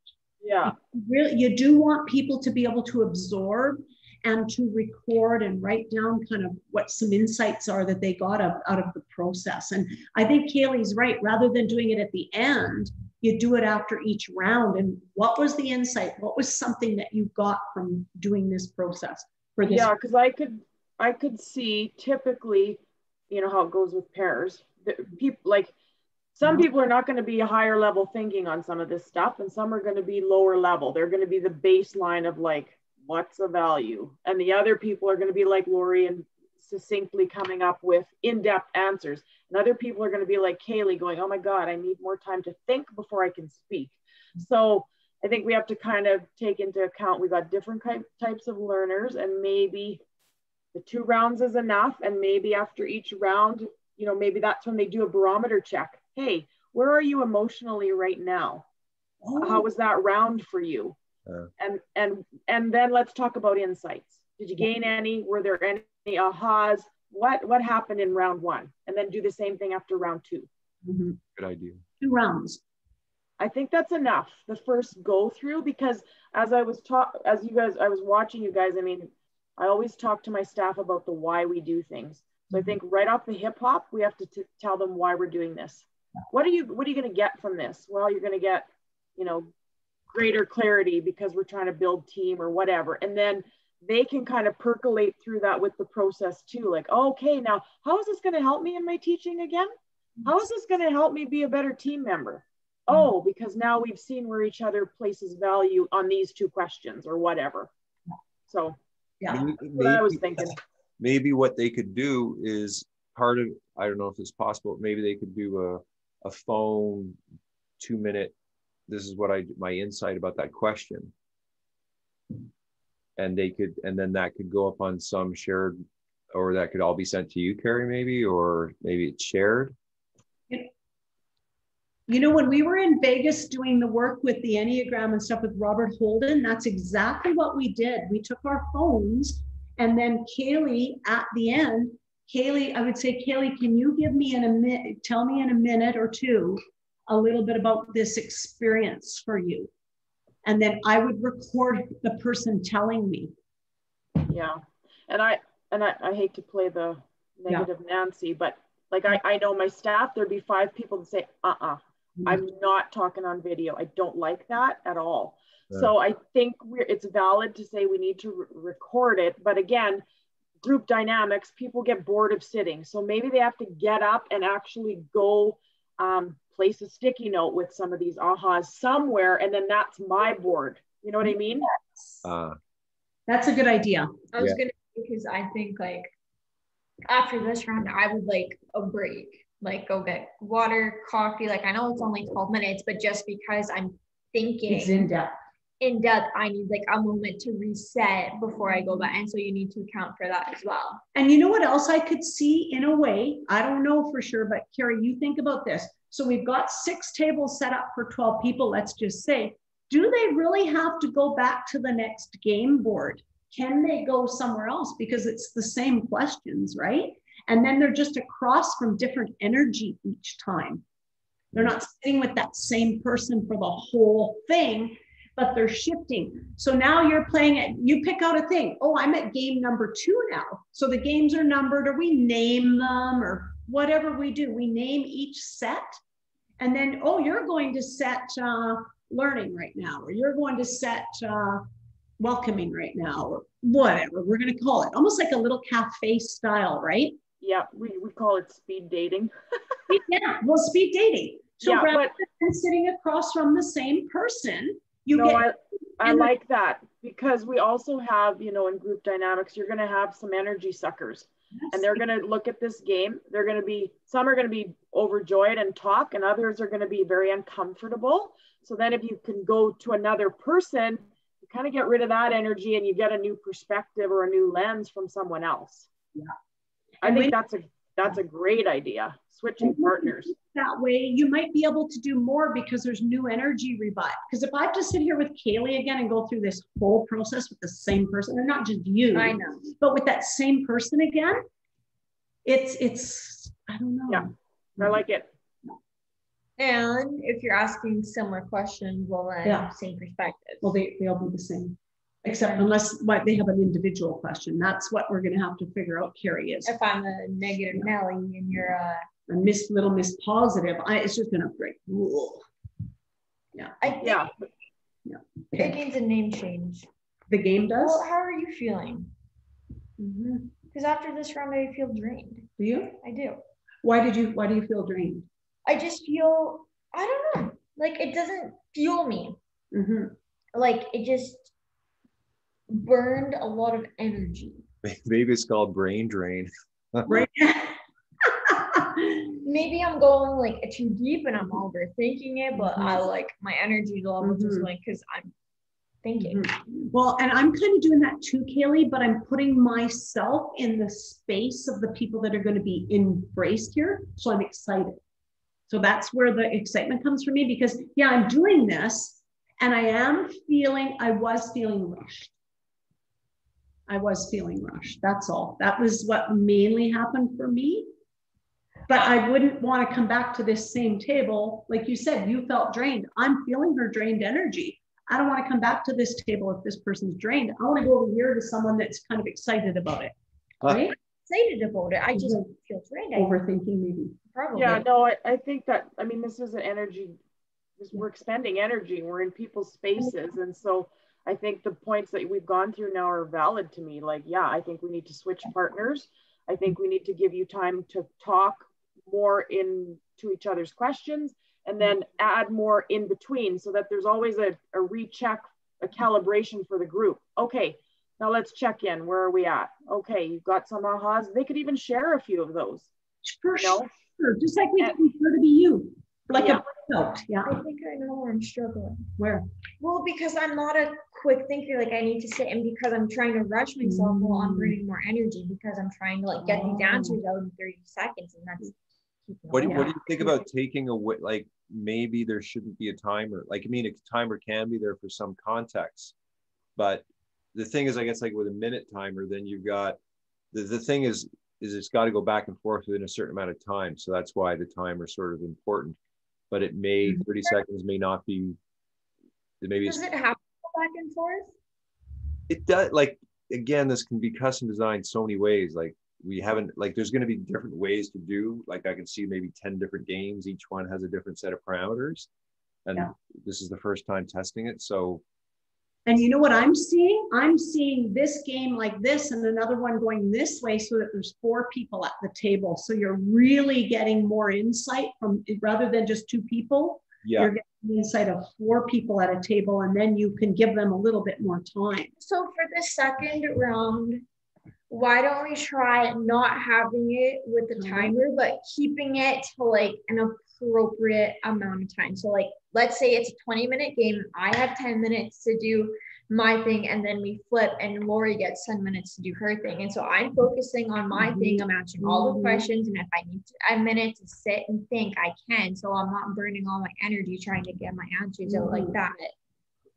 Yeah. Really, you do want people to be able to absorb and to record and write down kind of what some insights are that they got of, out of the process. And I think Kailee's right. Rather than doing it at the end, you do it after each round. And what was the insight? What was something that you got from doing this process for this? Yeah, because I could I could see typically, you know how it goes with pairs. People like some mm-hmm. people are not going to be higher level thinking on some of this stuff, and some are going to be lower level. They're going to be the baseline of like what's a value, and the other people are going to be like Laurie and succinctly coming up with in-depth answers. And other people are going to be like Kailee, going, "Oh my God, I need more time to think before I can speak." So I think we have to kind of take into account we've got different types of learners, and maybe the two rounds is enough. And maybe after each round, you know, maybe that's when they do a barometer check. Hey, where are you emotionally right now? Oh, How was that round for you? Yeah. And and and then let's talk about insights. Did you gain any? Were there any ahas? What what happened in round one? And then do the same thing after round two. mhm. Good idea. Two rounds. I think that's enough. The first go through because as I was taught, as you guys, I was watching you guys. I mean, I always talk to my staff about the why we do things. So I think right off the hip hop, we have to t- tell them why we're doing this. What are you What are you going to get from this? Well, you're going to get, you know, greater clarity because we're trying to build team or whatever, and then they can kind of percolate through that with the process too. Like, okay, now how is this going to help me in my teaching again? How is this going to help me be a better team member? Mm-hmm. oh, because now we've seen where each other places value on these two questions or whatever. So Yeah. Maybe- that's what I was thinking. maybe what they could do is part of i don't know if it's possible maybe they could do a, a phone two minute this is what i my insight about that question and they could and then that could go up on some shared or that could all be sent to you Karrie maybe or maybe it's shared You know, when we were in Vegas doing the work with the Enneagram and stuff with Robert Holden, that's exactly what we did. We took our phones and then Kailee at the end, Kailee, I would say, Kailee, can you give me in a minute, tell me in a minute or two a little bit about this experience for you? And then I would record the person telling me. Yeah. And I and I, I hate to play the negative Nancy, but like I, I know my staff, there'd be five people that say, uh-uh, I'm not talking on video. I don't like that at all. So I think we're, it's valid to say we need to re- record it. But again, group dynamics, people get bored of sitting. So maybe they have to get up and actually go um, place a sticky note with some of these ahas somewhere. And then that's my board. You know what I mean? uh, That's a good idea. I was Yeah. gonna because I think like after this round, I would like a break, like go get water, coffee. Like I know it's only 12 minutes, but just because I'm thinking It's in depth. in depth, I need like a moment to reset before I go back. And so you need to account for that as well. And you know what else I could see in a way? I don't know for sure, but Karrie, you think about this. So we've got six tables set up for 12 people, let's just say. Do they really have to go back to the next game board? Can they go somewhere else? Because it's the same questions, right? And then they're just across from different energy each time. They're not sitting with that same person for the whole thing, but they're shifting. So now you're playing it, you pick out a thing. Oh, I'm at game number two now. So the games are numbered, or we name them, or whatever we do. We name each set. And then, oh, you're going to set uh, learning right now, or you're going to set uh, welcoming right now, or whatever we're going to call it. Almost like a little cafe style, right? Yeah, we, we call it speed dating. <laughs> yeah, well, speed dating. So Yeah, rather but- than sitting across from the same person, you no, get I, I like that because we also have, you know, in group dynamics, you're going to have some energy suckers. And they're going to look at this game. They're going to be, some are going to be overjoyed and talk, and others are going to be very uncomfortable. So then if you can go to another person, you kind of get rid of that energy and you get a new perspective or a new lens from someone else. Yeah. I think that's a that's a great idea. Switching partners. That way you might be able to do more because there's new energy revived. Because if I have to sit here with Kailee again and go through this whole process with the same person, and not just you, I know. but with that same person again, it's it's I don't know. Yeah. I like it. And if you're asking similar questions, well then Yeah. same perspective. Well, they they'll be the same. Except unless like they have an individual question. That's what we're gonna have to figure out, Karrie, is if I'm a negative Nelly and you're a a miss little miss positive. I it's just gonna break. Ugh. I think Yeah. it needs a name change. The game does. Well, how are you feeling? Mhm. Because after this round I feel drained. Do you? I do. Why did you why do you feel drained? I just feel I don't know. Like it doesn't fuel me. hmm Like it just burned a lot of energy. <laughs> Maybe it's called brain drain. <laughs> Right. <laughs> Maybe I'm going like too deep and I'm overthinking it, but I Mm-hmm. like my energy level just Mhm. like because I'm thinking. Mhm. Well, and I'm kind of doing that too, Kailee, but I'm putting myself in the space of the people that are going to be embraced here. So I'm excited. So that's where the excitement comes from me because, yeah, I'm doing this and I am feeling, I was feeling rushed. I was feeling rushed. That's all. That was what mainly happened for me. But I wouldn't want to come back to this same table. Like you said, you felt drained. I'm feeling her drained energy. I don't want to come back to this table if this person's drained. I want to go over here to someone that's kind of excited about it. Right? Excited about it. I just Mhm. feel drained. Overthinking maybe. probably. Yeah, no, I, I think that, I mean, this is an energy, this- we're expending energy, we're in people's spaces. And so I think the points that we've gone through now are valid to me. Like, yeah, I think we need to switch partners. I think we need to give you time to talk more in to each other's questions and then add more in between so that there's always a, a recheck, a calibration for the group. Okay, now let's check in. Where are we at? Okay, you've got some ahas. They could even share a few of those. For You know? sure. Just like we prefer to be you. Like Yeah. a note. Yeah. I think I know where I'm struggling. Where? Well, because I'm not a quick thinker, like I need to sit and because I'm trying to rush myself while I'm Mm. burning more energy because I'm trying to like get these answers out in 30 seconds and that's What do, away. what do you think about taking away, like, maybe there shouldn't be a timer? Like, I mean, a timer can be there for some context. But the thing is, I guess, like with a minute timer, then you've got, the, the thing is, is it's got to go back and forth within a certain amount of time. So that's why the timer is sort of important. But it may, 30 seconds may not be, maybe it's Does it have to go back and forth? it does like again this can be custom designed so many ways like we haven't like there's going to be different ways to do like i can see maybe 10 different games each one has a different set of parameters and Yeah. this is the first time testing it so And you know what I'm seeing? I'm seeing this game like this and another one going this way so that there's four people at the table. So you're really getting more insight from rather than just two people. Yeah You're getting the insight of four people at a table and then you can give them a little bit more time. So for the second round, why don't we try not having it with the Mhm. timer, but keeping it to like an appropriate amount of time? So like, let's say it's a 20 minute game. I have 10 minutes to do my thing and then we flip and Laurie gets 10 minutes to do her thing. And so I'm focusing on my Mhm. thing. I'm answering all the Mhm. questions. And if I need to, a minute to sit and think, I can. So I'm not burning all my energy trying to get my answers out like Mhm. that.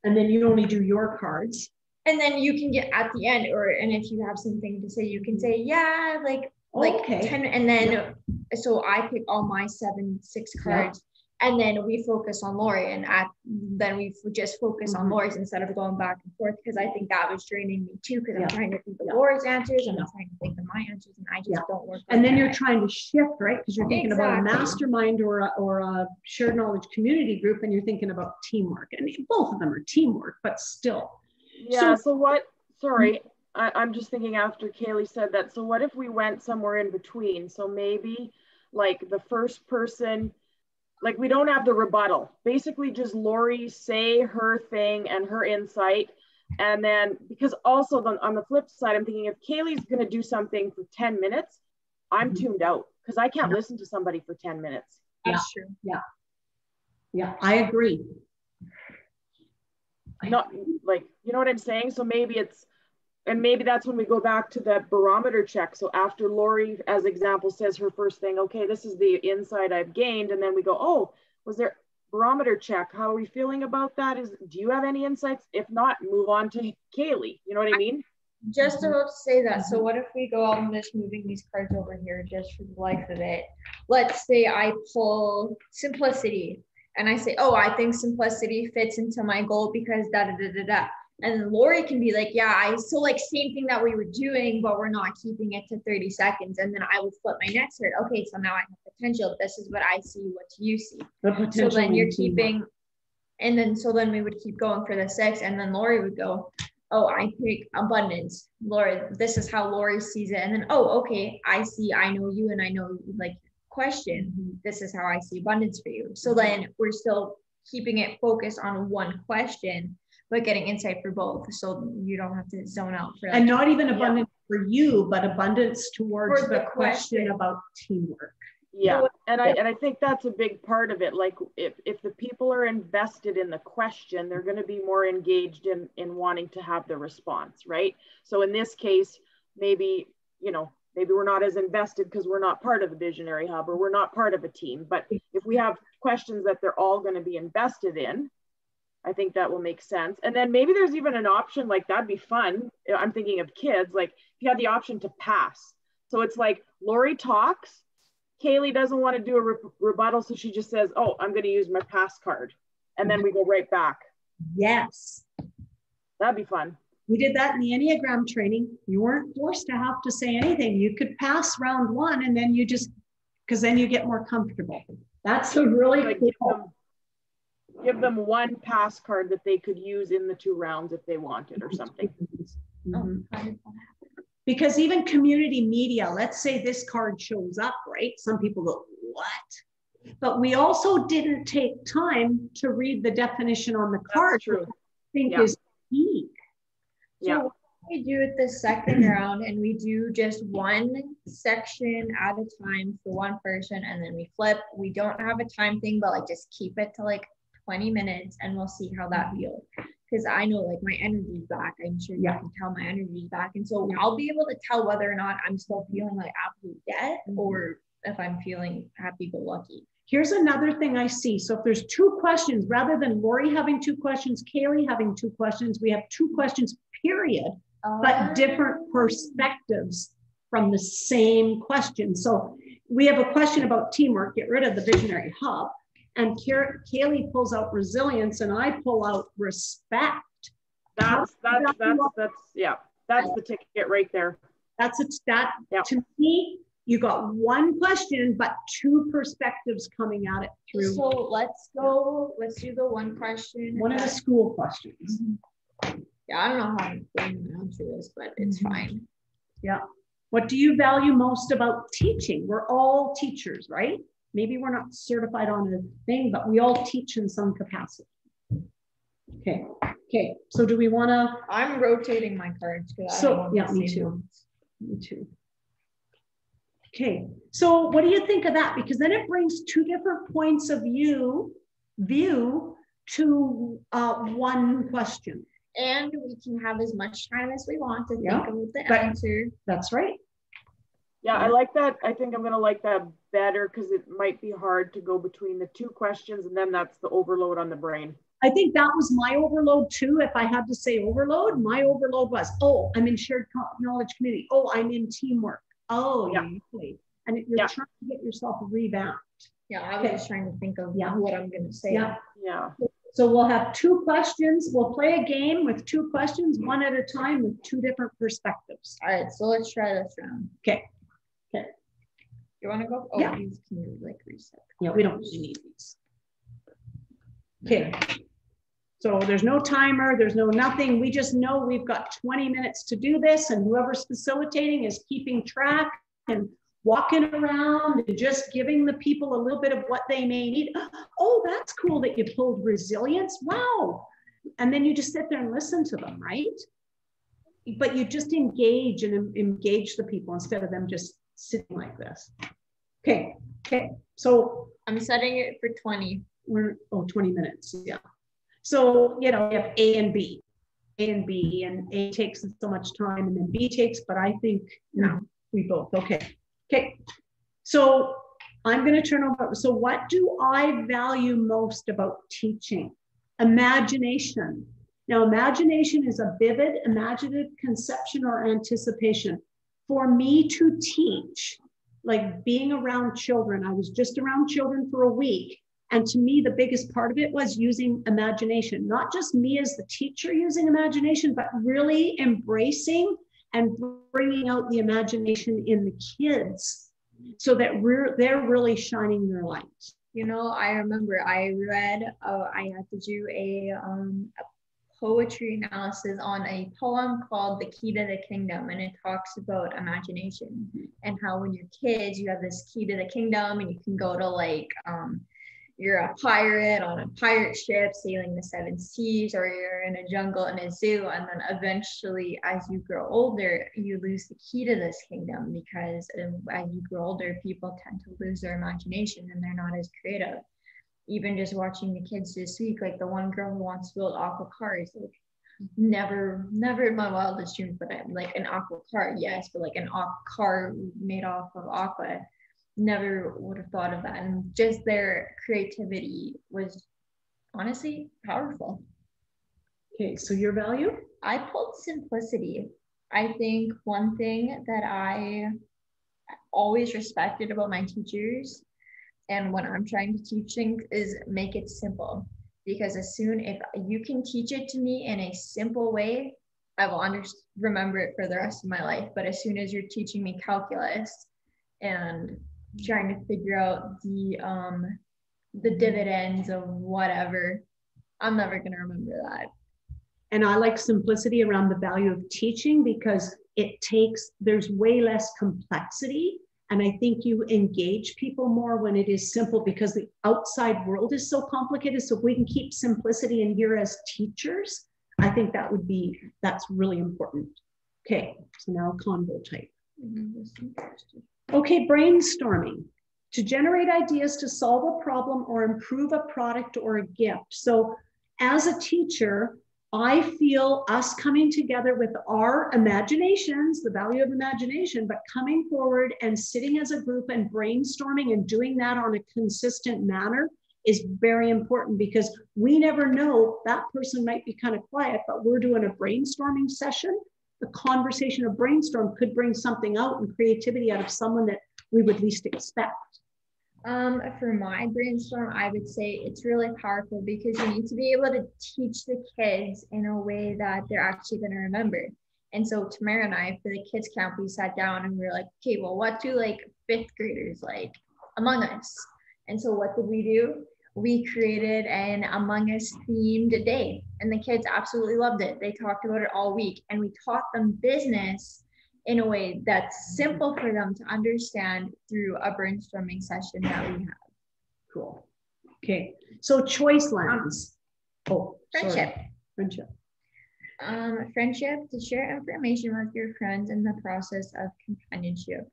And then you only do your cards. and then you can get at the end or and if you have something to say you can say yeah like like Okay. 10 and then so i pick all my seven six Yeah. cards and then we focus on Laurie and at then we just focus on Mhm. Laurie's instead of going back and forth because I think that was draining me too because Yeah. I'm trying to think of Yeah. Laurie's answers and Yeah. I'm trying to think of my answers and I just Yeah. don't work. And like then you're that. trying to shift, right? Because you're thinking about a mastermind or a, or a shared knowledge community group and you're thinking about teamwork. And both of them are teamwork, but still. Yeah, so, what, sorry, I, I'm just thinking after Kailee said that, so what if we went somewhere in between? So maybe like the first person, like we don't have the rebuttal. Basically just Laurie say her thing and her insight. And then because also the, on the flip side, I'm thinking if Kailee's going to do something for 10 minutes, I'm Mhm. tuned out because I can't listen to somebody for 10 minutes. That's true. Yeah, Yeah, I agree. I Not like, you know what I'm saying? So maybe it's, and maybe that's when we go back to that barometer check. So after Laurie, as example, says her first thing, okay, this is the insight I've gained. And then we go, oh, was there barometer check? How are we feeling about that? Is do you have any insights? If not, move on to Kailee. You know what I mean? Just Mhm. about to say that. So what if we go out and just moving these cards over here just for the life of it? Let's say I pull simplicity and I say, oh, I think simplicity fits into my goal because da da da da da. And then Laurie can be like, yeah, I so like same thing that we were doing, but we're not keeping it to 30 seconds. And then I would flip my next card. Okay, so now I have potential. This is what I see. What do you see? The So then you're keeping, and then so then we would keep going for the six, and then Laurie would go, oh, I pick abundance. Laurie, this is how Laurie sees it, and then oh, okay, I see, I know you, and I know like question. This is how I see abundance for you. So then we're still keeping it focused on one question, but getting insight for both, so you don't have to zone out for. Like, And not even Yeah. abundance for you, but abundance towards For the the question question. about teamwork. Yeah. So- And I and I think that's a big part of it. Like if, if the people are invested in the question, they're going to be more engaged in in wanting to have the response, right? So in this case, maybe, you know, maybe we're not as invested because we're not part of the visionary hub or we're not part of a team. But if we have questions that they're all going to be invested in, I think that will make sense. And then maybe there's even an option like that'd be fun. I'm thinking of kids, like if you had the option to pass. So it's like Laurie talks, Kailee doesn't want to do a re- rebuttal, so she just says, "Oh, I'm going to use my pass card," and then we go right back. Yes. That'd be fun. We did that in the Enneagram training. You weren't forced to have to say anything. You could pass round one and then you just, because then you get more comfortable. That's a really Like cool. Um, give them one pass card that they could use in the two rounds if they wanted or something. How did that happen? Because even community media, let's say this card shows up, right? Some people go, what? But we also didn't take time to read the definition on the card. I think Yeah. is key. Yeah. So what we do it the second round and we do just one section at a time for one person and then we flip. We don't have a time thing, but like just keep it to like 20 minutes and we'll see how that feels. Because I know like my energy's back. I'm sure you Yeah. can tell my energy's back. And so I'll be able to tell whether or not I'm still feeling like absolute dead Mhm. or if I'm feeling happy go lucky. Here's another thing I see. So if there's two questions, rather than Laurie having two questions, Kailee having two questions, we have two questions, period, but different perspectives from the same question. So we have a question about teamwork, get rid of the visionary hub. And Kay- Kailee pulls out resilience and I pull out respect. That's that's that's that's yeah. That's the ticket right there. That's it. That Yeah. to me, you got one question, but two perspectives coming at it through So let's go, let's do the one question. one of the school questions. Yeah, I don't know how I'm going to answer this, but it's Mhm. fine. Yeah. What do you value most about teaching? We're all teachers, right? Maybe we're not certified on a thing, but we all teach in some capacity. Okay, okay. So do we want to? I'm rotating my cards because I So, don't want yeah, the me too. ones. Me too. Okay, so what do you think of that? Because then it brings two different points of view, view to uh, one question. And we can have as much time as we want to Yeah, think about the but- answer. That's right. Yeah, I like that. I think I'm gonna like that better because it might be hard to go between the two questions, and then that's the overload on the brain. I think that was my overload too. If I had to say overload, my overload was, oh, I'm in shared knowledge community. Oh, I'm in teamwork. Oh, Yeah. yeah. And you're Yeah. trying to get yourself revamped. Yeah, I was Okay. just trying to think of Yeah. what I'm going to say. Yeah. Yeah. So we'll have two questions. We'll play a game with two questions, one at a time with two different perspectives. All right, so let's try this round. Okay. Okay. You want to go? Oh, Yeah. these can you like reset? Yeah, we don't really need these. Okay. So there's no timer, there's no nothing. We just know we've got 20 minutes to do this and whoever's facilitating is keeping track and walking around and just giving the people a little bit of what they may need. <gasps> Oh, that's cool that you pulled resilience. Wow. and then you just sit there and listen to them, right? But you just engage and engage the people instead of them just sitting like this. Okay, okay. So I'm setting it for 20. We're, oh, 20 minutes, yeah. So, you know, we have A and B, A and B, and A takes so much time and then B takes, but I think, no, we both, okay. Okay, so I'm going to turn over. So, what do I value most about teaching? Imagination. Now, imagination is a vivid, imaginative conception or anticipation. For me to teach, like being around children, I was just around children for a week. And to me, the biggest part of it was using imagination, not just me as the teacher using imagination, but really embracing and bringing out the imagination in the kids so that we're they're really shining their light. You know, I remember I read, uh, I had to do a, um, a poetry analysis on a poem called The Key to the Kingdom, and it talks about imagination and how when you're kids, you have this key to the kingdom, and you can go to like um, you're a pirate on a pirate ship sailing the seven seas or you're in a jungle in a zoo and then eventually as you grow older you lose the key to this kingdom because um, as you grow older people tend to lose their imagination and they're not as creative even just watching the kids this week like the one girl who wants to build aqua cars like never never in my wildest dreams but I'm like an aqua car yes but like an aqua car made off of aqua never would have thought of that. And just their creativity was honestly powerful. Okay, so your value? I pulled simplicity. I think one thing that I always respected about my teachers and what I'm trying to teach is make it simple. Because as soon if you can teach it to me in a simple way, I will under, remember it for the rest of my life. But as soon as you're teaching me calculus and trying to figure out the um the dividends of whatever. I'm never gonna remember that. And I like simplicity around the value of teaching because it takes there's way less complexity. And I think you engage people more when it is simple because the outside world is so complicated. So if we can keep simplicity in here as teachers, I think that would be that's really important. Okay, so now convo type. Okay, brainstorming to generate ideas to solve a problem or improve a product or a gift. So, as a teacher, I feel us coming together with our imaginations, the value of imagination, but coming forward and sitting as a group and brainstorming and doing that on a consistent manner is very important because we never know that person might be kind of quiet, but we're doing a brainstorming session the conversation of brainstorm could bring something out and creativity out of someone that we would least expect. Um, for my brainstorm, I would say it's really powerful because you need to be able to teach the kids in a way that they're actually going to remember. And so Tamara and I, for the kids camp, we sat down and we were like, okay, well, what do like fifth graders like Among Us? And so what did we do? we created an Among Us themed day, and the kids absolutely loved it. They talked about it all week, and we taught them business in a way that's simple for them to understand through a brainstorming session that we have. Cool. Okay. So choice lens. Oh, friendship. Sorry. Friendship. Um, friendship to share information with your friends in the process of companionship.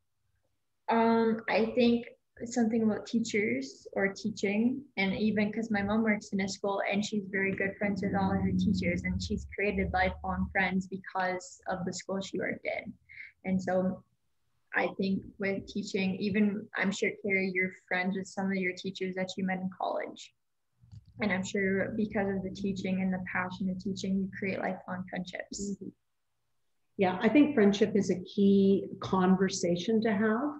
Um, I think something about teachers or teaching. And even because my mom works in a school and she's very good friends with all of her teachers and she's created lifelong friends because of the school she worked in. And so i think with teaching even i'm sure Karrie you're friends with some of your teachers that you met in college. And i'm sure because of the teaching and the passion of teaching you create lifelong friendships. Mm-hmm. yeah i think friendship is a key conversation to have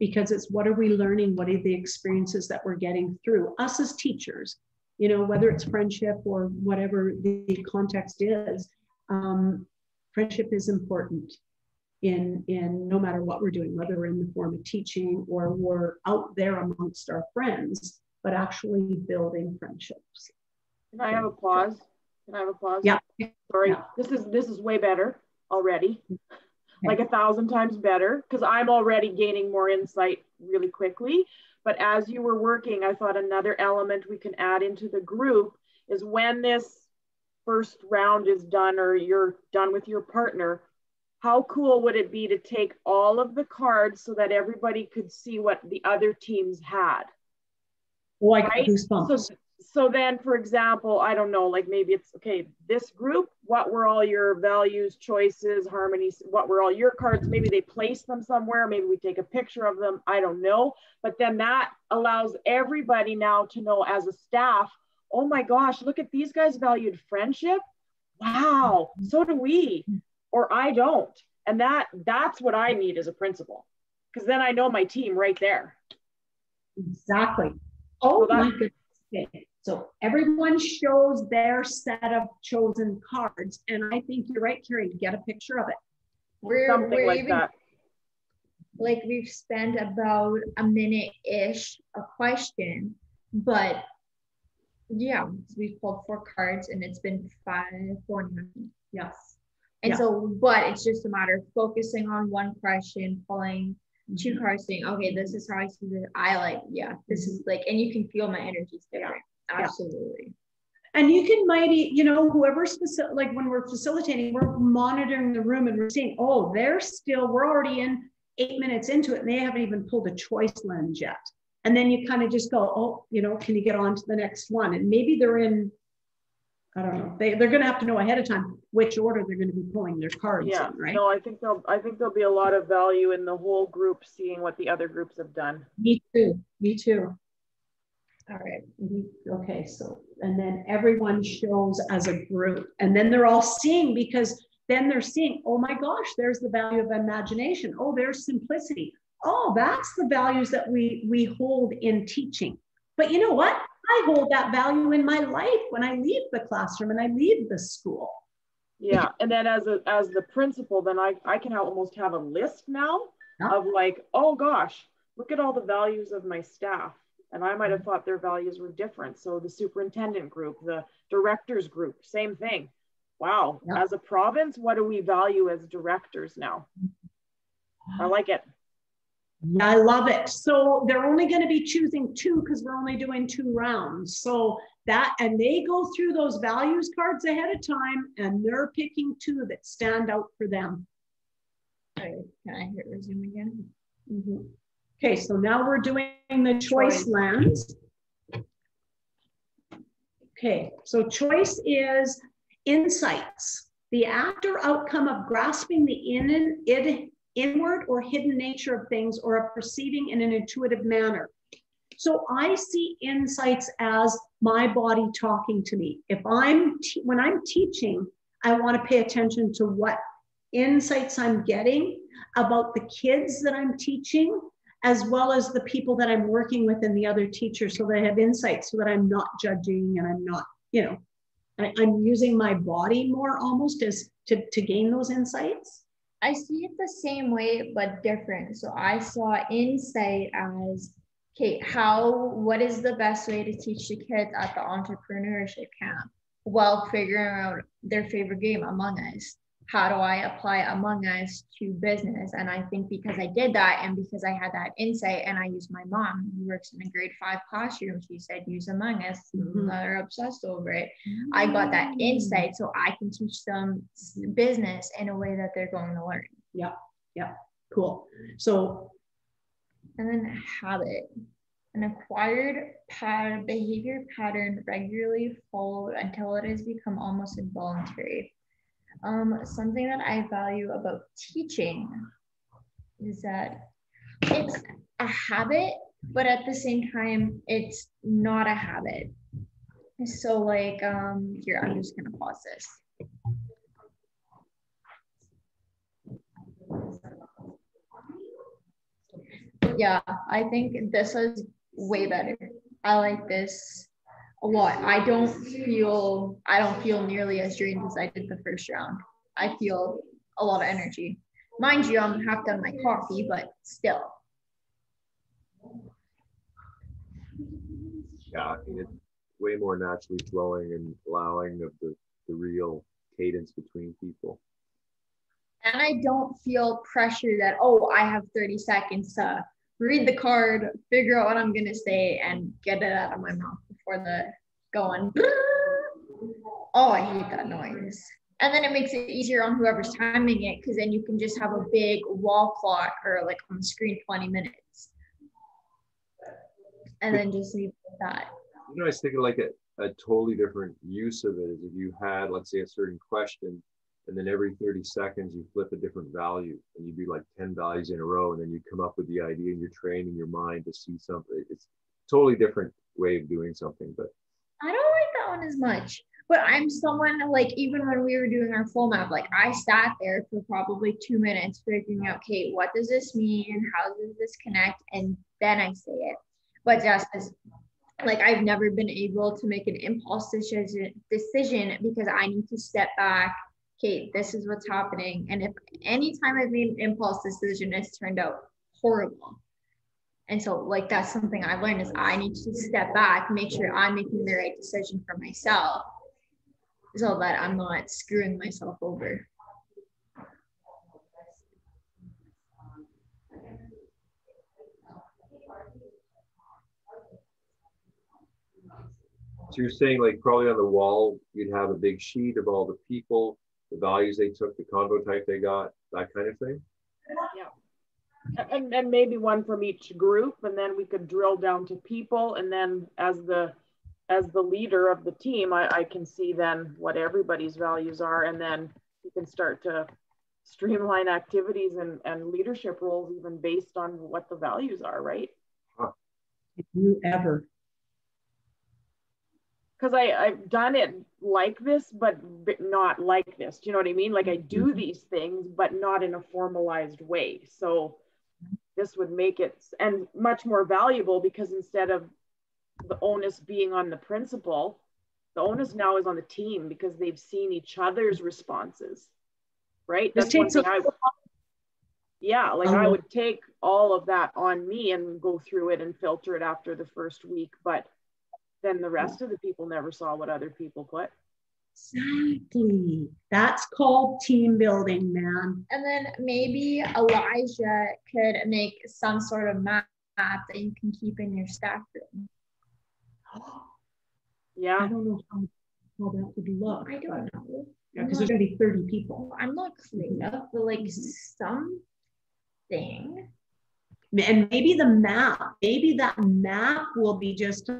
because it's what are we learning? What are the experiences that we're getting through us as teachers? You know, whether it's friendship or whatever the context is, um, friendship is important in in no matter what we're doing, whether we're in the form of teaching or we're out there amongst our friends, but actually building friendships. Can I have a pause? Can I have a pause? Yeah. Sorry. Yeah. This is this is way better already like a thousand times better because I'm already gaining more insight really quickly. But as you were working, I thought another element we can add into the group is when this first round is done or you're done with your partner, how cool would it be to take all of the cards so that everybody could see what the other teams had? Oh, I right? goosebumps. So, so then, for example, I don't know, like maybe it's okay, this group, what were all your values, choices, harmonies, what were all your cards? Maybe they place them somewhere, maybe we take a picture of them, I don't know. But then that allows everybody now to know as a staff, oh my gosh, look at these guys valued friendship. Wow, so do we, or I don't. And that that's what I need as a principal. Because then I know my team right there. Exactly. Oh so my goodness. So everyone shows their set of chosen cards. And I think you're right, Karrie, get a picture of it. We're, Something we're like even, that. Like we've spent about a minute-ish a question, but yeah, we've pulled four cards and it's been five, four and a half. Yes. And yeah. so, but it's just a matter of focusing on one question, pulling two mm-hmm. cards saying, okay, this is how I see this. I like, yeah, this is like, and you can feel my energy different. Absolutely. And you can mighty, you know, whoever's facil- like when we're facilitating, we're monitoring the room and we're seeing, oh, they're still, we're already in eight minutes into it and they haven't even pulled a choice lens yet. And then you kind of just go, oh, you know, can you get on to the next one? And maybe they're in, I don't know, they, they're going to have to know ahead of time which order they're going to be pulling their cards yeah. in, right? No, I think there'll, I think there'll be a lot of value in the whole group seeing what the other groups have done. Me too. Me too. All right. Okay. So, and then everyone shows as a group, and then they're all seeing because then they're seeing, oh my gosh, there's the value of imagination. Oh, there's simplicity. Oh, that's the values that we we hold in teaching. But you know what? I hold that value in my life when I leave the classroom and I leave the school. Yeah, and then as a as the principal, then I I can almost have a list now yeah. of like, oh gosh, look at all the values of my staff and I might have thought their values were different. So the superintendent group, the directors group, same thing. Wow. Yeah. As a province, what do we value as directors now? I like it. I love it. So they're only going to be choosing two because we're only doing two rounds. So that, and they go through those values cards ahead of time and they're picking two that stand out for them. Right. Can I hit resume again? Mm-hmm. Okay, so now we're doing the choice lens. Okay, so choice is insights, the after outcome of grasping the in, in, inward or hidden nature of things or of perceiving in an intuitive manner. So I see insights as my body talking to me. If I'm, when I'm teaching, I want to pay attention to what insights I'm getting about the kids that I'm teaching as well as the people that I'm working with and the other teachers so that I have insights so that I'm not judging and I'm not, you know, I, am using my body more almost as to, to gain those insights. I see it the same way, but different. So I saw insight as okay, how what is the best way to teach the kids at the entrepreneurship camp while figuring out their favorite game Among Us how do I apply Among Us to business? And I think because I did that and because I had that insight and I used my mom who works in a grade five classroom, she said, use Among Us. Mm-hmm. They're obsessed over it. Mm-hmm. I got that insight so I can teach them business in a way that they're going to learn. Yeah. Yeah. Cool. So, and then habit. An acquired pattern, behavior pattern regularly followed until it has become almost involuntary. Um, something that I value about teaching is that it's a habit, but at the same time, it's not a habit. So, like, um, here, I'm just gonna pause this. Yeah, I think this is way better. I like this a lot. I don't feel I don't feel nearly as drained as I did the first round. I feel a lot of energy. Mind you, I'm half done my coffee, but still. Yeah, I mean, it's way more naturally flowing and allowing of the, the real cadence between people. And I don't feel pressure that, oh, I have 30 seconds to read the card, figure out what I'm going to say, and get it out of my mouth the going. <laughs> Oh, I hate that noise. And then it makes it easier on whoever's timing it because then you can just have a big wall clock or like on the screen 20 minutes. And then just leave that. You know, I was thinking like a, a totally different use of it is if you had, let's say, a certain question, and then every 30 seconds you flip a different value and you do like 10 values in a row, and then you come up with the idea and you're training your mind to see something. It's totally different way of doing something, but I don't like that one as much. But I'm someone like even when we were doing our full map, like I sat there for probably two minutes figuring out, okay, what does this mean? How does this connect? And then I say it. But just as like I've never been able to make an impulse decision because I need to step back. Okay, this is what's happening. And if any time I've made an impulse decision, it's turned out horrible. And so, like, that's something I've learned is I need to step back, make sure I'm making the right decision for myself so that I'm not screwing myself over. So you're saying like probably on the wall, you'd have a big sheet of all the people, the values they took, the convo type they got, that kind of thing? Yeah. And, and maybe one from each group, and then we could drill down to people. And then as the as the leader of the team, I, I can see then what everybody's values are, and then you can start to streamline activities and, and leadership roles even based on what the values are, right? If you ever. Because I I've done it like this, but not like this. Do you know what I mean? Like I do mm-hmm. these things, but not in a formalized way. So this would make it and much more valuable because instead of the onus being on the principal. The onus now is on the team because they've seen each other's responses, right? That's one thing I, yeah, like I would take all of that on me and go through it and filter it after the first week, but then the rest of the people never saw what other people put. Exactly. That's called team building, man. And then maybe Elijah could make some sort of map that you can keep in your staff room. <gasps> Yeah. I don't know how, how that would look. I don't know. Yeah, because there's gonna be 30 people. I'm not creative, mm-hmm. but like mm-hmm. something. And maybe the map, maybe that map will be just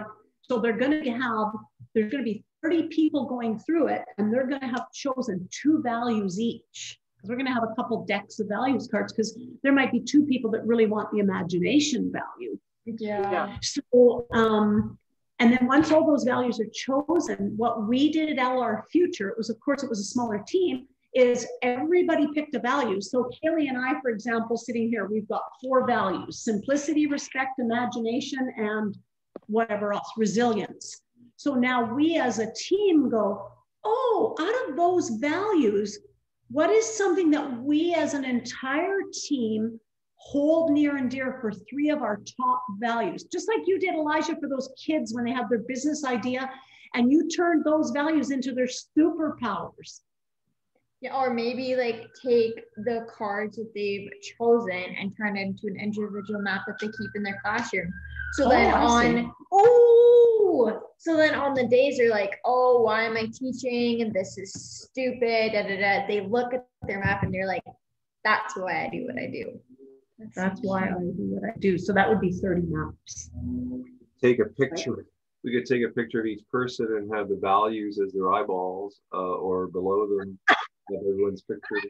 so they're gonna have there's gonna be 30 people going through it, and they're gonna have chosen two values each. Because we're gonna have a couple decks of values cards because there might be two people that really want the imagination value. Yeah. yeah. So um and then once all those values are chosen, what we did at LR Future, it was, of course, it was a smaller team, is everybody picked a value. So Kailee and I, for example, sitting here, we've got four values, simplicity, respect, imagination, and whatever else, resilience. So now we as a team go, oh, out of those values, what is something that we as an entire team hold near and dear for three of our top values, just like you did, Elijah, for those kids when they had their business idea and you turned those values into their superpowers. Yeah, or maybe like take the cards that they've chosen and turn it into an individual map that they keep in their classroom. So oh, then on oh, so then on the days they're like, oh, why am I teaching? And this is stupid. Da, da, da. They look at their map and they're like, that's why I do what I do. That's why I do what I do. So that would be 30 maps. Take a picture. Right. We could take a picture of each person and have the values as their eyeballs uh, or below them. Everyone's picture.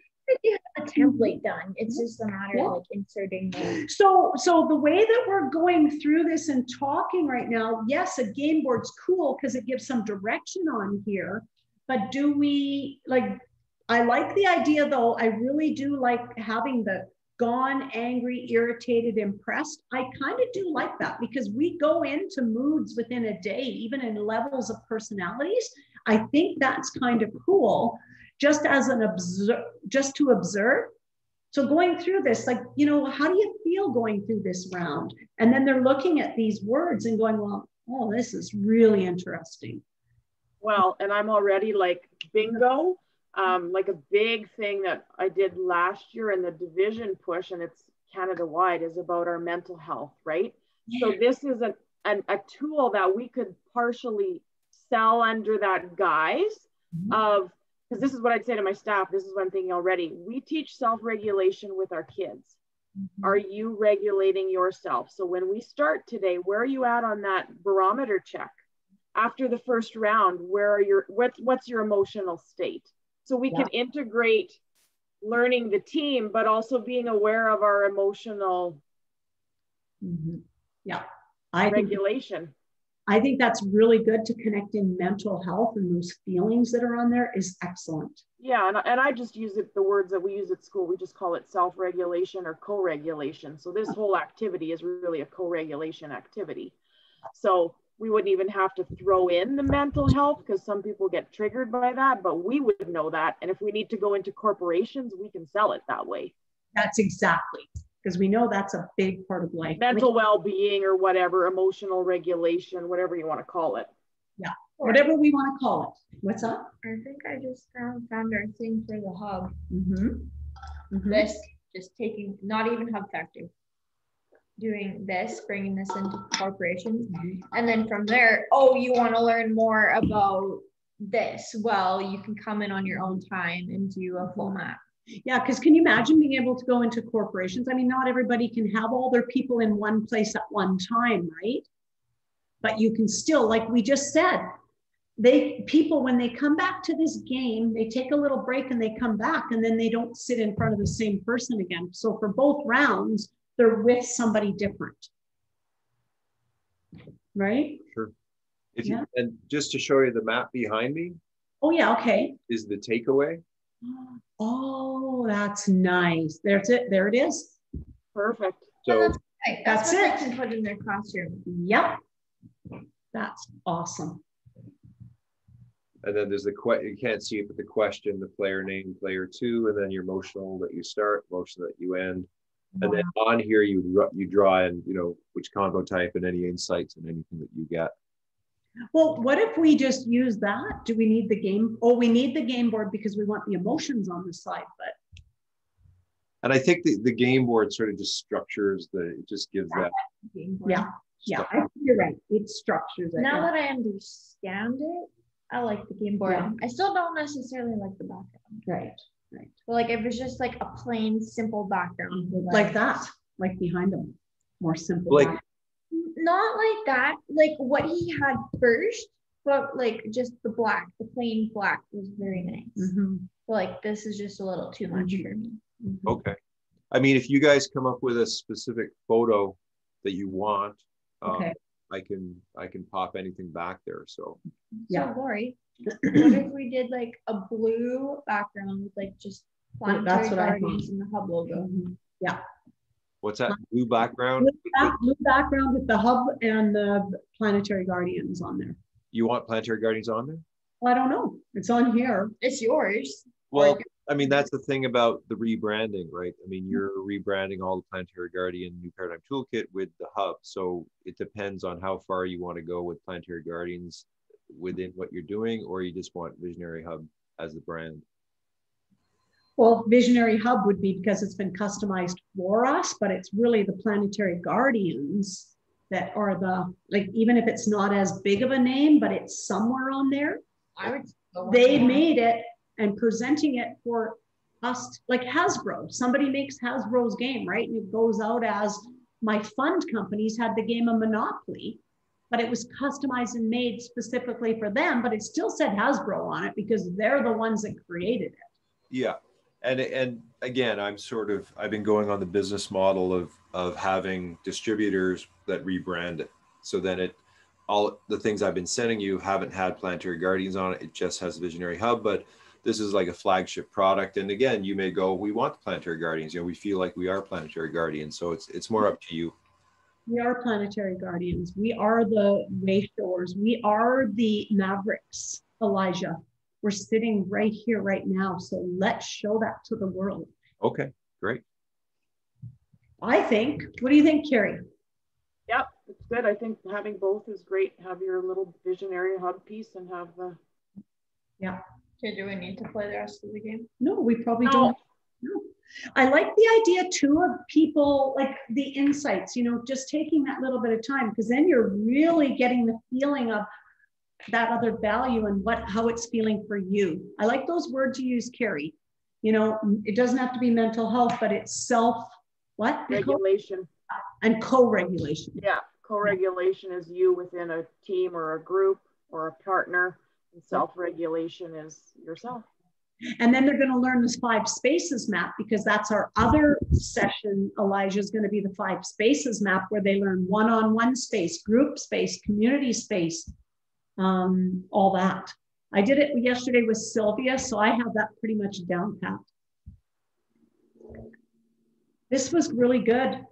A template done. It's just a matter yeah. of like inserting. Them. So, so the way that we're going through this and talking right now, yes, a game board's cool because it gives some direction on here. But do we like? I like the idea though. I really do like having the gone, angry, irritated, impressed. I kind of do like that because we go into moods within a day, even in levels of personalities. I think that's kind of cool just as an observe, just to observe. So going through this, like, you know, how do you feel going through this round? And then they're looking at these words and going, well, oh, this is really interesting. Well, and I'm already like bingo um, like a big thing that I did last year in the division push, and it's Canada wide, is about our mental health, right? Yeah. So this is a, an, a tool that we could partially sell under that guise, mm-hmm. of because this is what I'd say to my staff. This is what I'm thinking already. We teach self-regulation with our kids. Mm-hmm. Are you regulating yourself? So when we start today, where are you at on that barometer check? After the first round, where are your what's what's your emotional state? So we yeah. can integrate learning the team, but also being aware of our emotional mm-hmm. yeah I regulation. Think, I think that's really good to connect in mental health and those feelings that are on there is excellent. Yeah, and, and I just use it the words that we use at school. We just call it self-regulation or co-regulation. So this whole activity is really a co-regulation activity. So we wouldn't even have to throw in the mental health because some people get triggered by that, but we would know that. And if we need to go into corporations, we can sell it that way. That's exactly because we know that's a big part of life. Mental well-being or whatever, emotional regulation, whatever you want to call it. Yeah, whatever we want to call it. What's up? I think I just found found our thing for the hub. Mm-hmm. Mm-hmm. This just taking not even hub factor doing this, bringing this into corporations. And then from there, oh, you want to learn more about this? Well, you can come in on your own time and do a full map. Yeah, because can you imagine being able to go into corporations? I mean, not everybody can have all their people in one place at one time, right? But you can still, like we just said, they people when they come back to this game, they take a little break and they come back and then they don't sit in front of the same person again. So for both rounds, they're with somebody different. Right? Sure. If yeah. you, and just to show you the map behind me. Oh yeah, okay. Is the takeaway. Oh, that's nice. There's it. There it is. Perfect. So that's, that's, that's it. They can put in their classroom. Yep. That's awesome. And then there's the question, you can't see it, but the question, the player name, player two, and then your emotional that you start, emotional that you end. And then on here, you you draw in, you know, which convo type and any insights and anything that you get. Well, what if we just use that? Do we need the game? Oh, we need the game board because we want the emotions on the side, but. And I think the, the game board sort of just structures the, it just gives that. Yeah, yeah, I think you're right. It structures it. Now yeah. that I understand it, I like the game board. Yeah. I still don't necessarily like the background. Right. Right. But like if it's just like a plain simple background. Like that, like behind them, more simple. Like background. Not like that, like what he had first, but like just the black, the plain black was very nice. Mm-hmm. But like this is just a little too much mm-hmm. for me. Mm-hmm. Okay. I mean, if you guys come up with a specific photo that you want, um, okay. I can I can pop anything back there. So yeah, so Laurie, <clears throat> what if we did like a blue background with like just planetary That's guardians and the hub logo? Mm-hmm. Yeah. What's that? Blue background? Blue, back, blue background with the hub and the planetary guardians on there. You want planetary guardians on there? Well, I don't know. It's on here. It's yours. Well, I mean, that's the thing about the rebranding, right? I mean, you're rebranding all the Planetary Guardian New Paradigm Toolkit with the hub. So it depends on how far you want to go with Planetary Guardians within what you're doing, or you just want Visionary Hub as the brand? Well, Visionary Hub would be because it's been customized for us, but it's really the Planetary Guardians that are the, like, even if it's not as big of a name, but it's somewhere on there. I would. They made it and presenting it for us, like Hasbro. Somebody makes Hasbro's game, right? And it goes out as my fund companies had the game of Monopoly but it was customized and made specifically for them, but it still said Hasbro on it because they're the ones that created it. Yeah. And, and again, I'm sort of, I've been going on the business model of, of having distributors that rebrand it. So then it, all the things I've been sending you haven't had Planetary Guardians on it. It just has Visionary Hub, but this is like a flagship product. And again, you may go, we want Planetary Guardians. You know, we feel like we are Planetary Guardians. So it's, it's more up to you. We are planetary guardians. We are the wayshowers. We are the mavericks, Elijah. We're sitting right here, right now. So let's show that to the world. Okay, great. I think. What do you think, Karrie? Yep, it's good. I think having both is great. Have your little visionary hub piece and have the. Yeah. Okay, do we need to play the rest of the game? No, we probably no. don't. No. I like the idea too of people like the insights, you know, just taking that little bit of time because then you're really getting the feeling of that other value and what how it's feeling for you. I like those words you use, Karrie. You know, it doesn't have to be mental health, but it's self what Regulation. and co-regulation. Yeah, co-regulation is you within a team or a group or a partner. And self-regulation is yourself. And then they're going to learn this five spaces map because that's our other session. Elijah is going to be the five spaces map where they learn one on one space, group space, community space, um, all that. I did it yesterday with Sylvia, so I have that pretty much down pat. This was really good.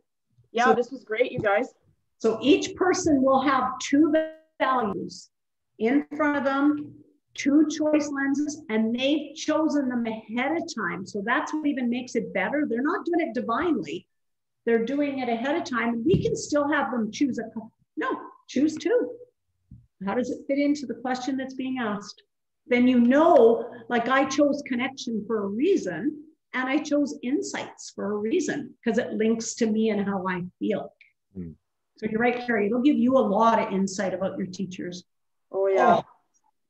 Yeah, so, this was great, you guys. So each person will have two values in front of them two choice lenses and they've chosen them ahead of time. So that's what even makes it better. They're not doing it divinely. They're doing it ahead of time. And we can still have them choose a, no, choose two. How does it fit into the question that's being asked? Then you know, like I chose connection for a reason and I chose insights for a reason because it links to me and how I feel. Mm. So you're right, Karrie. It'll give you a lot of insight about your teachers. Oh, yeah. Oh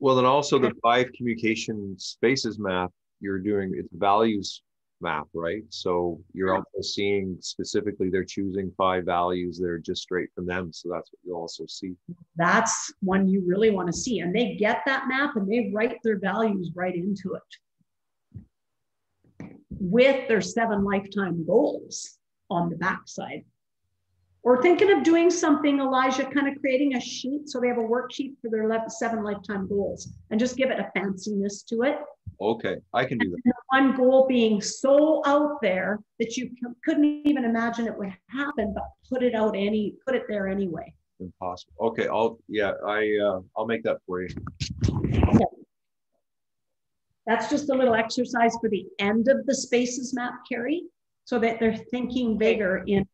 well, and also the five communication spaces map, you're doing it's values map, right? So you're also seeing specifically they're choosing five values that are just straight from them. So that's what you'll also see. That's one you really want to see. And they get that map and they write their values right into it with their seven lifetime goals on the backside. Or thinking of doing something, Elijah, kind of creating a sheet so they have a worksheet for their seven lifetime goals and just give it a fanciness to it. Okay, I can do that. One goal being so out there that you couldn't even imagine it would happen, but put it out any, put it there anyway. Impossible. Okay, I'll yeah, I uh, I'll make that for you. Okay. That's just a little exercise for the end of the spaces map, Karrie so that they're thinking bigger in,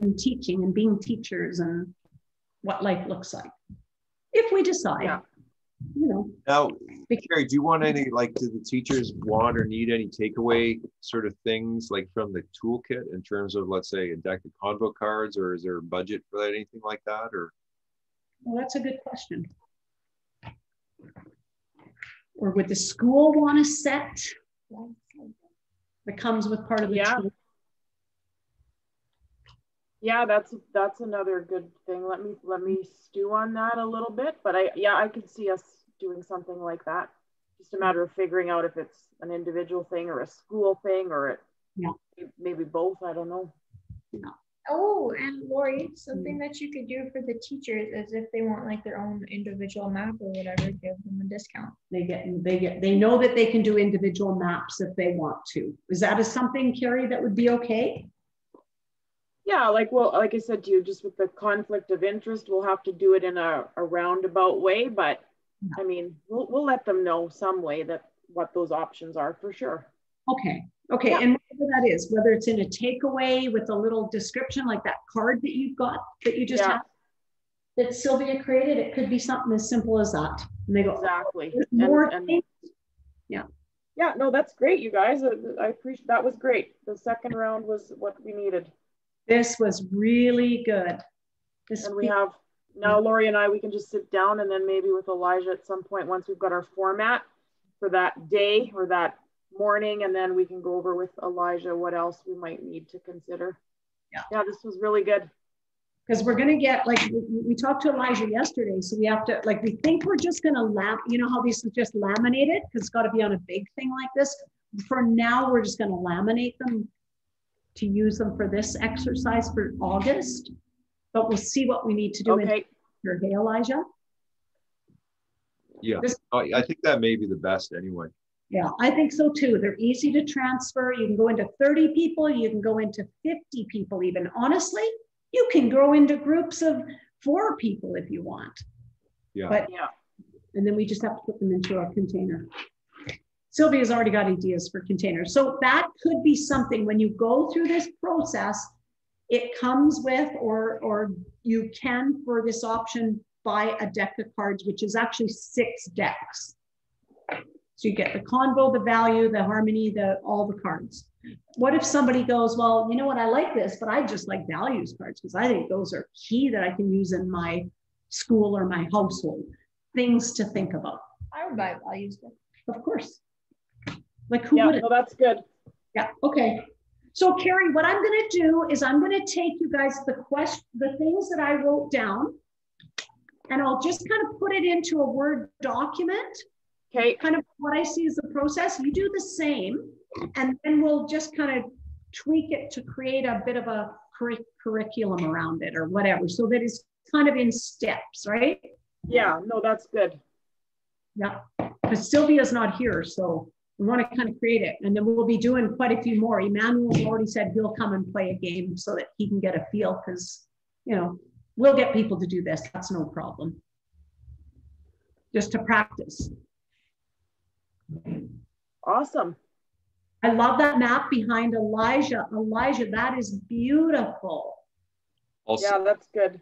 in teaching and being teachers and what life looks like. If we decide, yeah. you know. Now, Karrie, do you want any, like, do the teachers want or need any takeaway sort of things like from the toolkit in terms of, let's say, a deck of convo cards, or is there a budget for that, anything like that, or? Well, that's a good question. Or would the school want a set that comes with part of the yeah. Tool? Yeah, that's that's another good thing. Let me let me stew on that a little bit. But I yeah, I could see us doing something like that. Just a matter of figuring out if it's an individual thing or a school thing or it yeah. maybe both. I don't know. Yeah. Oh, and Laurie, something mm-hmm. that you could do for the teachers is if they want like their own individual map or whatever, give them a discount. They get they get they know that they can do individual maps if they want to. Is that a something, Karrie, that would be okay? Yeah, like well, like I said to you, just with the conflict of interest, we'll have to do it in a, a roundabout way. But I mean, we'll we'll let them know some way that what those options are for sure. Okay. Okay. Yeah. And whatever that is, whether it's in a takeaway with a little description like that card that you've got that you just yeah. have that Sylvia created, it could be something as simple as that. And they go, exactly. Oh, more and, and, yeah. Yeah, no, that's great, you guys. Uh, I appreciate that was great. The second round was what we needed. This was really good. This and we have now Laurie and I, we can just sit down and then maybe with Elijah at some point, once we've got our format for that day or that morning, and then we can go over with Elijah what else we might need to consider. Yeah, yeah this was really good. Because we're going to get, like, we, we, talked to Elijah yesterday. So we have to, like, we think we're just going to lam, you know, how these is just laminated because it's got to be on a big thing like this. For now, we're just going to laminate them to use them for this exercise for August, but we'll see what we need to do. Okay. In hey, Elijah? Yeah, this, oh, I think that may be the best anyway. Yeah, I think so too. They're easy to transfer. You can go into 30 people, you can go into 50 people even. Honestly, you can grow into groups of four people if you want. Yeah. But yeah. And then we just have to put them into our container. Sylvia's already got ideas for containers. So that could be something when you go through this process, it comes with, or, or you can for this option buy a deck of cards, which is actually six decks. So you get the convo, the value, the harmony, the all the cards. What if somebody goes, well, you know what, I like this, but I just like values cards because I think those are key that I can use in my school or my household. things to think about. I would buy values. Of course. Like who Yeah, wouldn't? no, that's good. Yeah, okay. So Karrie, what I'm gonna do is I'm gonna take you guys the question, the things that I wrote down. And I'll just kind of put it into a Word document, Okay, kind of what I see is the process. You do the same. And then we'll just kind of tweak it to create a bit of a curri- curriculum around it or whatever, so that it's kind of in steps, right? yeah, no, that's good. Yeah, because Sylvia's not here, so we want to kind of create it. And then we'll be doing quite a few more. Emmanuel's already said he'll come and play a game so that he can get a feel because, you know, we'll get people to do this. That's no problem. Just to practice. Awesome. I love that map behind Elijah. Elijah, that is beautiful. Also, Yeah, that's good.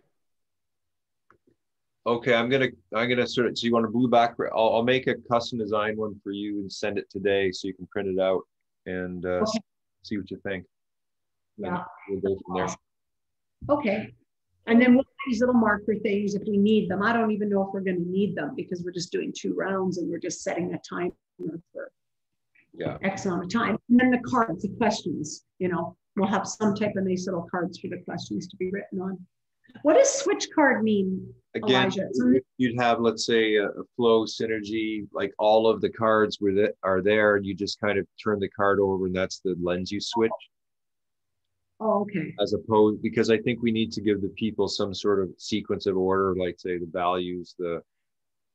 Okay, I'm gonna I'm gonna sort of. So you want a blue background? I'll, I'll make a custom design one for you and send it today so you can print it out and uh, Okay. see what you think. Yeah. We'll go from there. Okay. And then we'll have these little marker things if we need them. I don't even know if we're going to need them because we're just doing two rounds and we're just setting a timer for Yeah. X amount of time. And then the cards, the questions, you know, we'll have some type of nice little cards for the questions to be written on. What does switch card mean? Again, Elijah, mm-hmm. you'd have, let's say, a, a flow synergy, like all of the cards were that are there, and you just kind of turn the card over, and that's the lens you switch, Oh, okay. as opposed because I think we need to give the people some sort of sequence of order, like say the values, the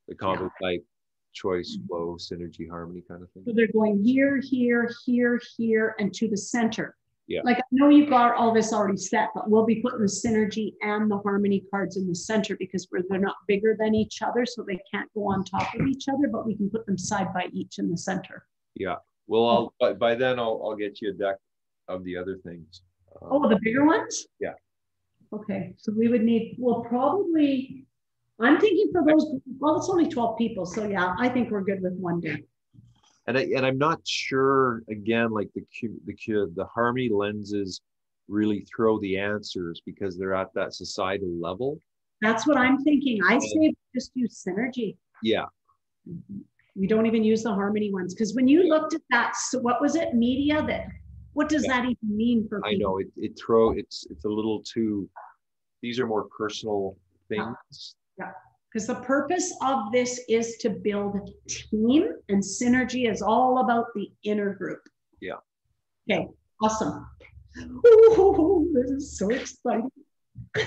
the combo type, choice, flow, synergy, harmony, kind of thing. So they're going here, here, here, here, and to the center. Yeah. Like I know you've got all this already set, but we'll be putting the synergy and the harmony cards in the center because we're, they're not bigger than each other, so they can't go on top of each other, but we can put them side by each in the center. Yeah. Well, I'll by, by then I'll I'll get you a deck of the other things. Um, Oh, the bigger ones? Yeah. Okay, so we would need, well, probably, I'm thinking for those, well, it's only twelve people, so yeah, I think we're good with one day. And I, and I'm not sure again like the the the harmony lenses really throw the answers because they're at that societal level. That's what I'm thinking. I say just use synergy. Yeah. Mm-hmm. We don't even use the harmony ones, because when you looked at that, so what was it, media that, what does Yeah. that even mean for I people? know it, it throw it's it's a little too these are more personal things. Because the purpose of this is to build team and synergy is all about the inner group. Yeah. Okay, awesome. Ooh, this is so exciting. <laughs>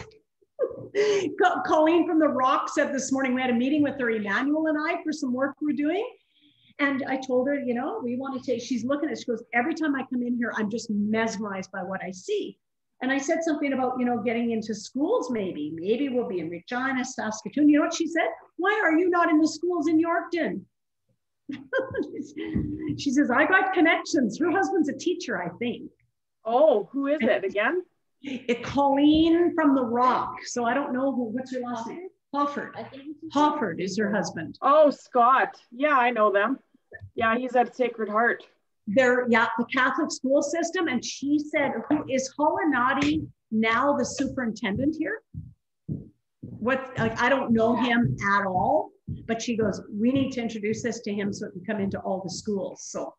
Colleen from The Rock said this morning, we had a meeting with her, Emmanuel and I, for some work we're doing. And I told her, you know, we want to take, she's looking at, she goes, every time I come in here, I'm just mesmerized by what I see. And I said something about, you know, getting into schools, maybe. Maybe we'll be in Regina, Saskatoon. You know what she said? Why are you not in the schools in Yorkton? <laughs> she says, I got connections. Her husband's a teacher, I think. Oh, who is it again? It Colleen from the Rock. So I don't know who, what's her last name? Hofford. I Hofford is her husband. Oh, Scott. Yeah, I know them. Yeah, he's at Sacred Heart. They're, yeah, the Catholic school system. And she said, who is Holinati now the superintendent here? What, like, I don't know him at all, but she goes, we need to introduce this to him so it can come into all the schools. So,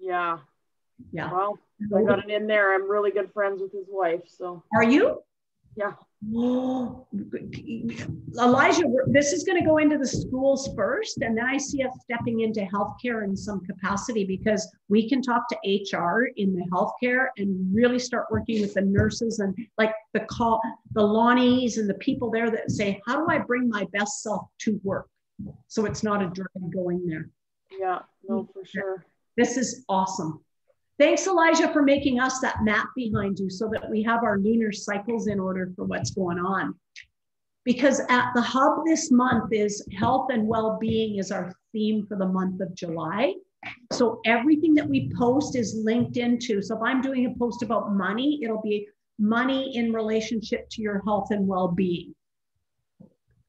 Yeah. yeah. Well, I got it in there. I'm really good friends with his wife. So Are you? Yeah. Oh, <gasps> Elijah, this is going to go into the schools first, and then I see us stepping into healthcare in some capacity because we can talk to HR in the healthcare and really start working with the nurses and like the call, the Lonnies and the people there that say, how do I bring my best self to work? So it's not a drag going there. yeah, no, for sure. This is awesome. Thanks, Elijah, for making us that map behind you so that we have our lunar cycles in order for what's going on. Because at the hub this month is health and well-being is our theme for the month of July. So everything that we post is linked into. So if I'm doing a post about money, it'll be money in relationship to your health and well-being.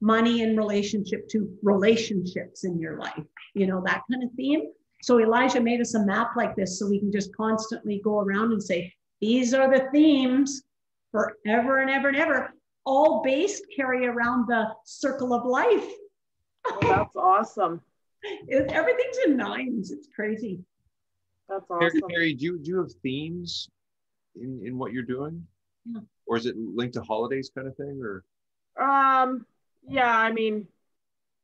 Money in relationship to relationships in your life, you know, that kind of theme. So Elijah made us a map like this so we can just constantly go around and say, these are the themes forever and ever and ever, all based carry around the circle of life. Oh, that's awesome. <laughs> It, everything's in nines. It's crazy. That's awesome. Karrie, do you do you have themes in in what you're doing? Yeah. Or is it linked to holidays kind of thing or Um, yeah, I mean,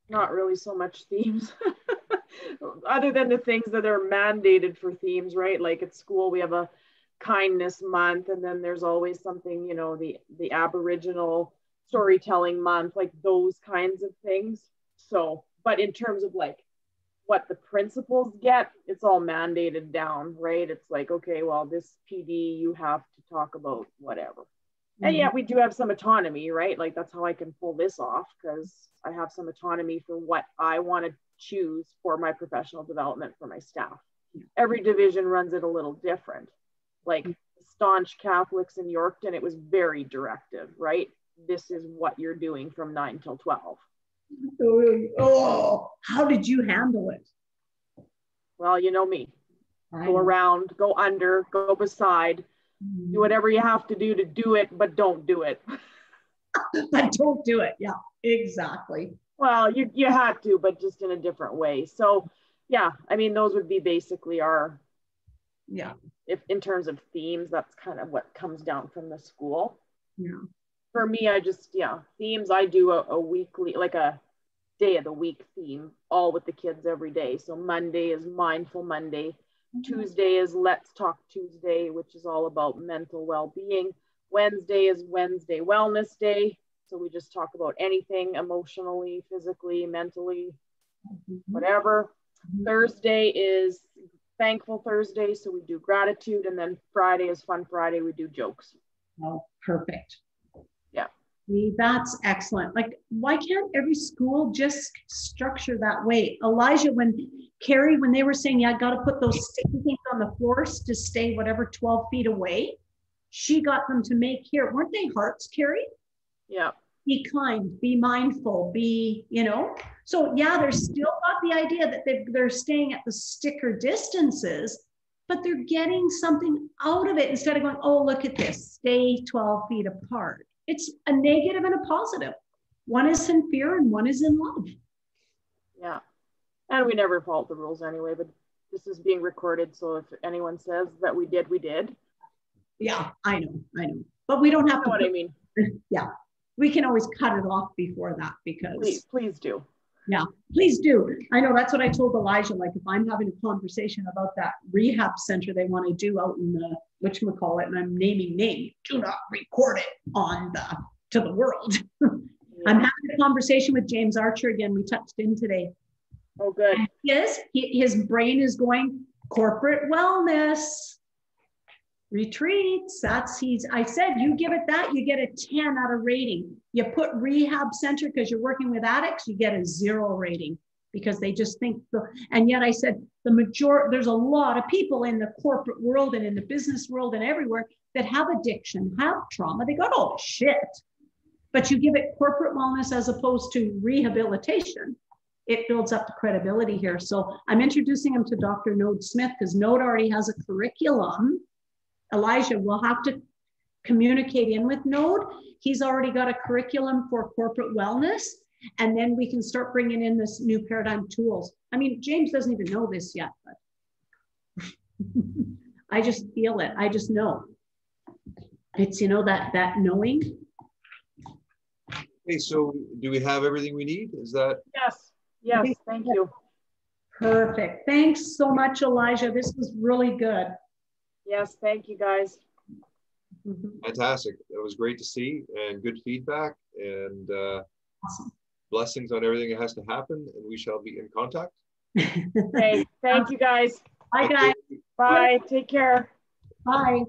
not really so much themes, <laughs> other than the things that are mandated for themes, right? Like at school, we have a kindness month, and then there's always something, you know, the the Aboriginal storytelling month, like those kinds of things. So, but in terms of like what the principals get, it's all mandated down, right? It's like, okay, well, this PD, you have to talk about whatever. And Mm-hmm. yet we do have some autonomy, right? Like that's how I can pull this off because I have some autonomy for what I want to choose for my professional development for my staff. Every division runs it a little different. Like staunch Catholics in Yorkton, it was very directive, right? This is what you're doing from nine till 12. Oh, how did you handle it? Well, you know me. Go around, go under, go beside, Mm-hmm. do whatever you have to do to do it, but don't do it. <laughs> But don't do it. Yeah, exactly. Well, you you had to, but just in a different way. So, yeah, I mean, those would be basically our, Yeah, if in terms of themes, that's kind of what comes down from the school. yeah. For me, I just yeah, themes. I do a, a weekly, like a day of the week theme, all with the kids every day. So Monday is Mindful Monday. Mm-hmm. Tuesday is Let's Talk Tuesday, which is all about mental well-being. Wednesday is Wednesday Wellness Day. So we just talk about anything emotionally, physically, mentally, Mhm. whatever. Mhm. Thursday is Thankful Thursday, so we do gratitude, and then Friday is Fun Friday. We do jokes. Oh, perfect. Yeah. That's excellent. Like, why can't every school just structure that way? Elijah, when Karrie, when they were saying, yeah, I got to put those sticky things on the floors to stay whatever 12 feet away, she got them to make here. Weren't they hearts, Karrie? Yeah, Be kind, be mindful, be, you know? So, yeah, they're mm-hmm. still got the idea that they, they're staying at the sticker distances, but they're getting something out of it instead of going, oh, look at this, stay 12 feet apart. It's a negative and a positive. One is in fear and one is in love. yeah. And we never fault the rules anyway, but this is being recorded. So if anyone says that we did, we did. Yeah, I know, I know. But we don't You have know to, what I mean. <laughs> mean? We can always cut it off before that because. Please, please do. Yeah, please do. I know that's what I told Elijah. Like if I'm having a conversation about that rehab center they want to do out in the which we call it, and I'm naming name, do not record it on the to the world. <laughs> I'm having a conversation with James Archer again. We touched in today. Oh, good. His his brain is going corporate wellness retreats. That's he's. I said you give it that, you get a ten out of rating. You put rehab center because you're working with addicts, you get a zero rating because they just think the. And yet I said the major. There's a lot of people in the corporate world and in the business world and everywhere that have addiction, have trauma. They go, oh shit. But you give it corporate wellness as opposed to rehabilitation it builds up the credibility here. So I'm introducing him to Dr. Node Smith because Node already has a curriculum. Elijah will have to communicate in with Node. He's already got a curriculum for corporate wellness. And then we can start bringing in this new paradigm tools. I mean, James doesn't even know this yet, but <laughs> I just feel it. I just know. It's, you know, that, that knowing. Okay, so do we have everything we need? Is that Yes, yes, thank you. Perfect. Thanks so much, Elijah. This was really good. Yes, thank you guys. Mhm. fantastic? That was great to see and good feedback and uh, Awesome. blessings on everything that has to happen. And we shall be in contact. <laughs> Okay, thank you guys. Bye, guys. Bye, take care. Bye.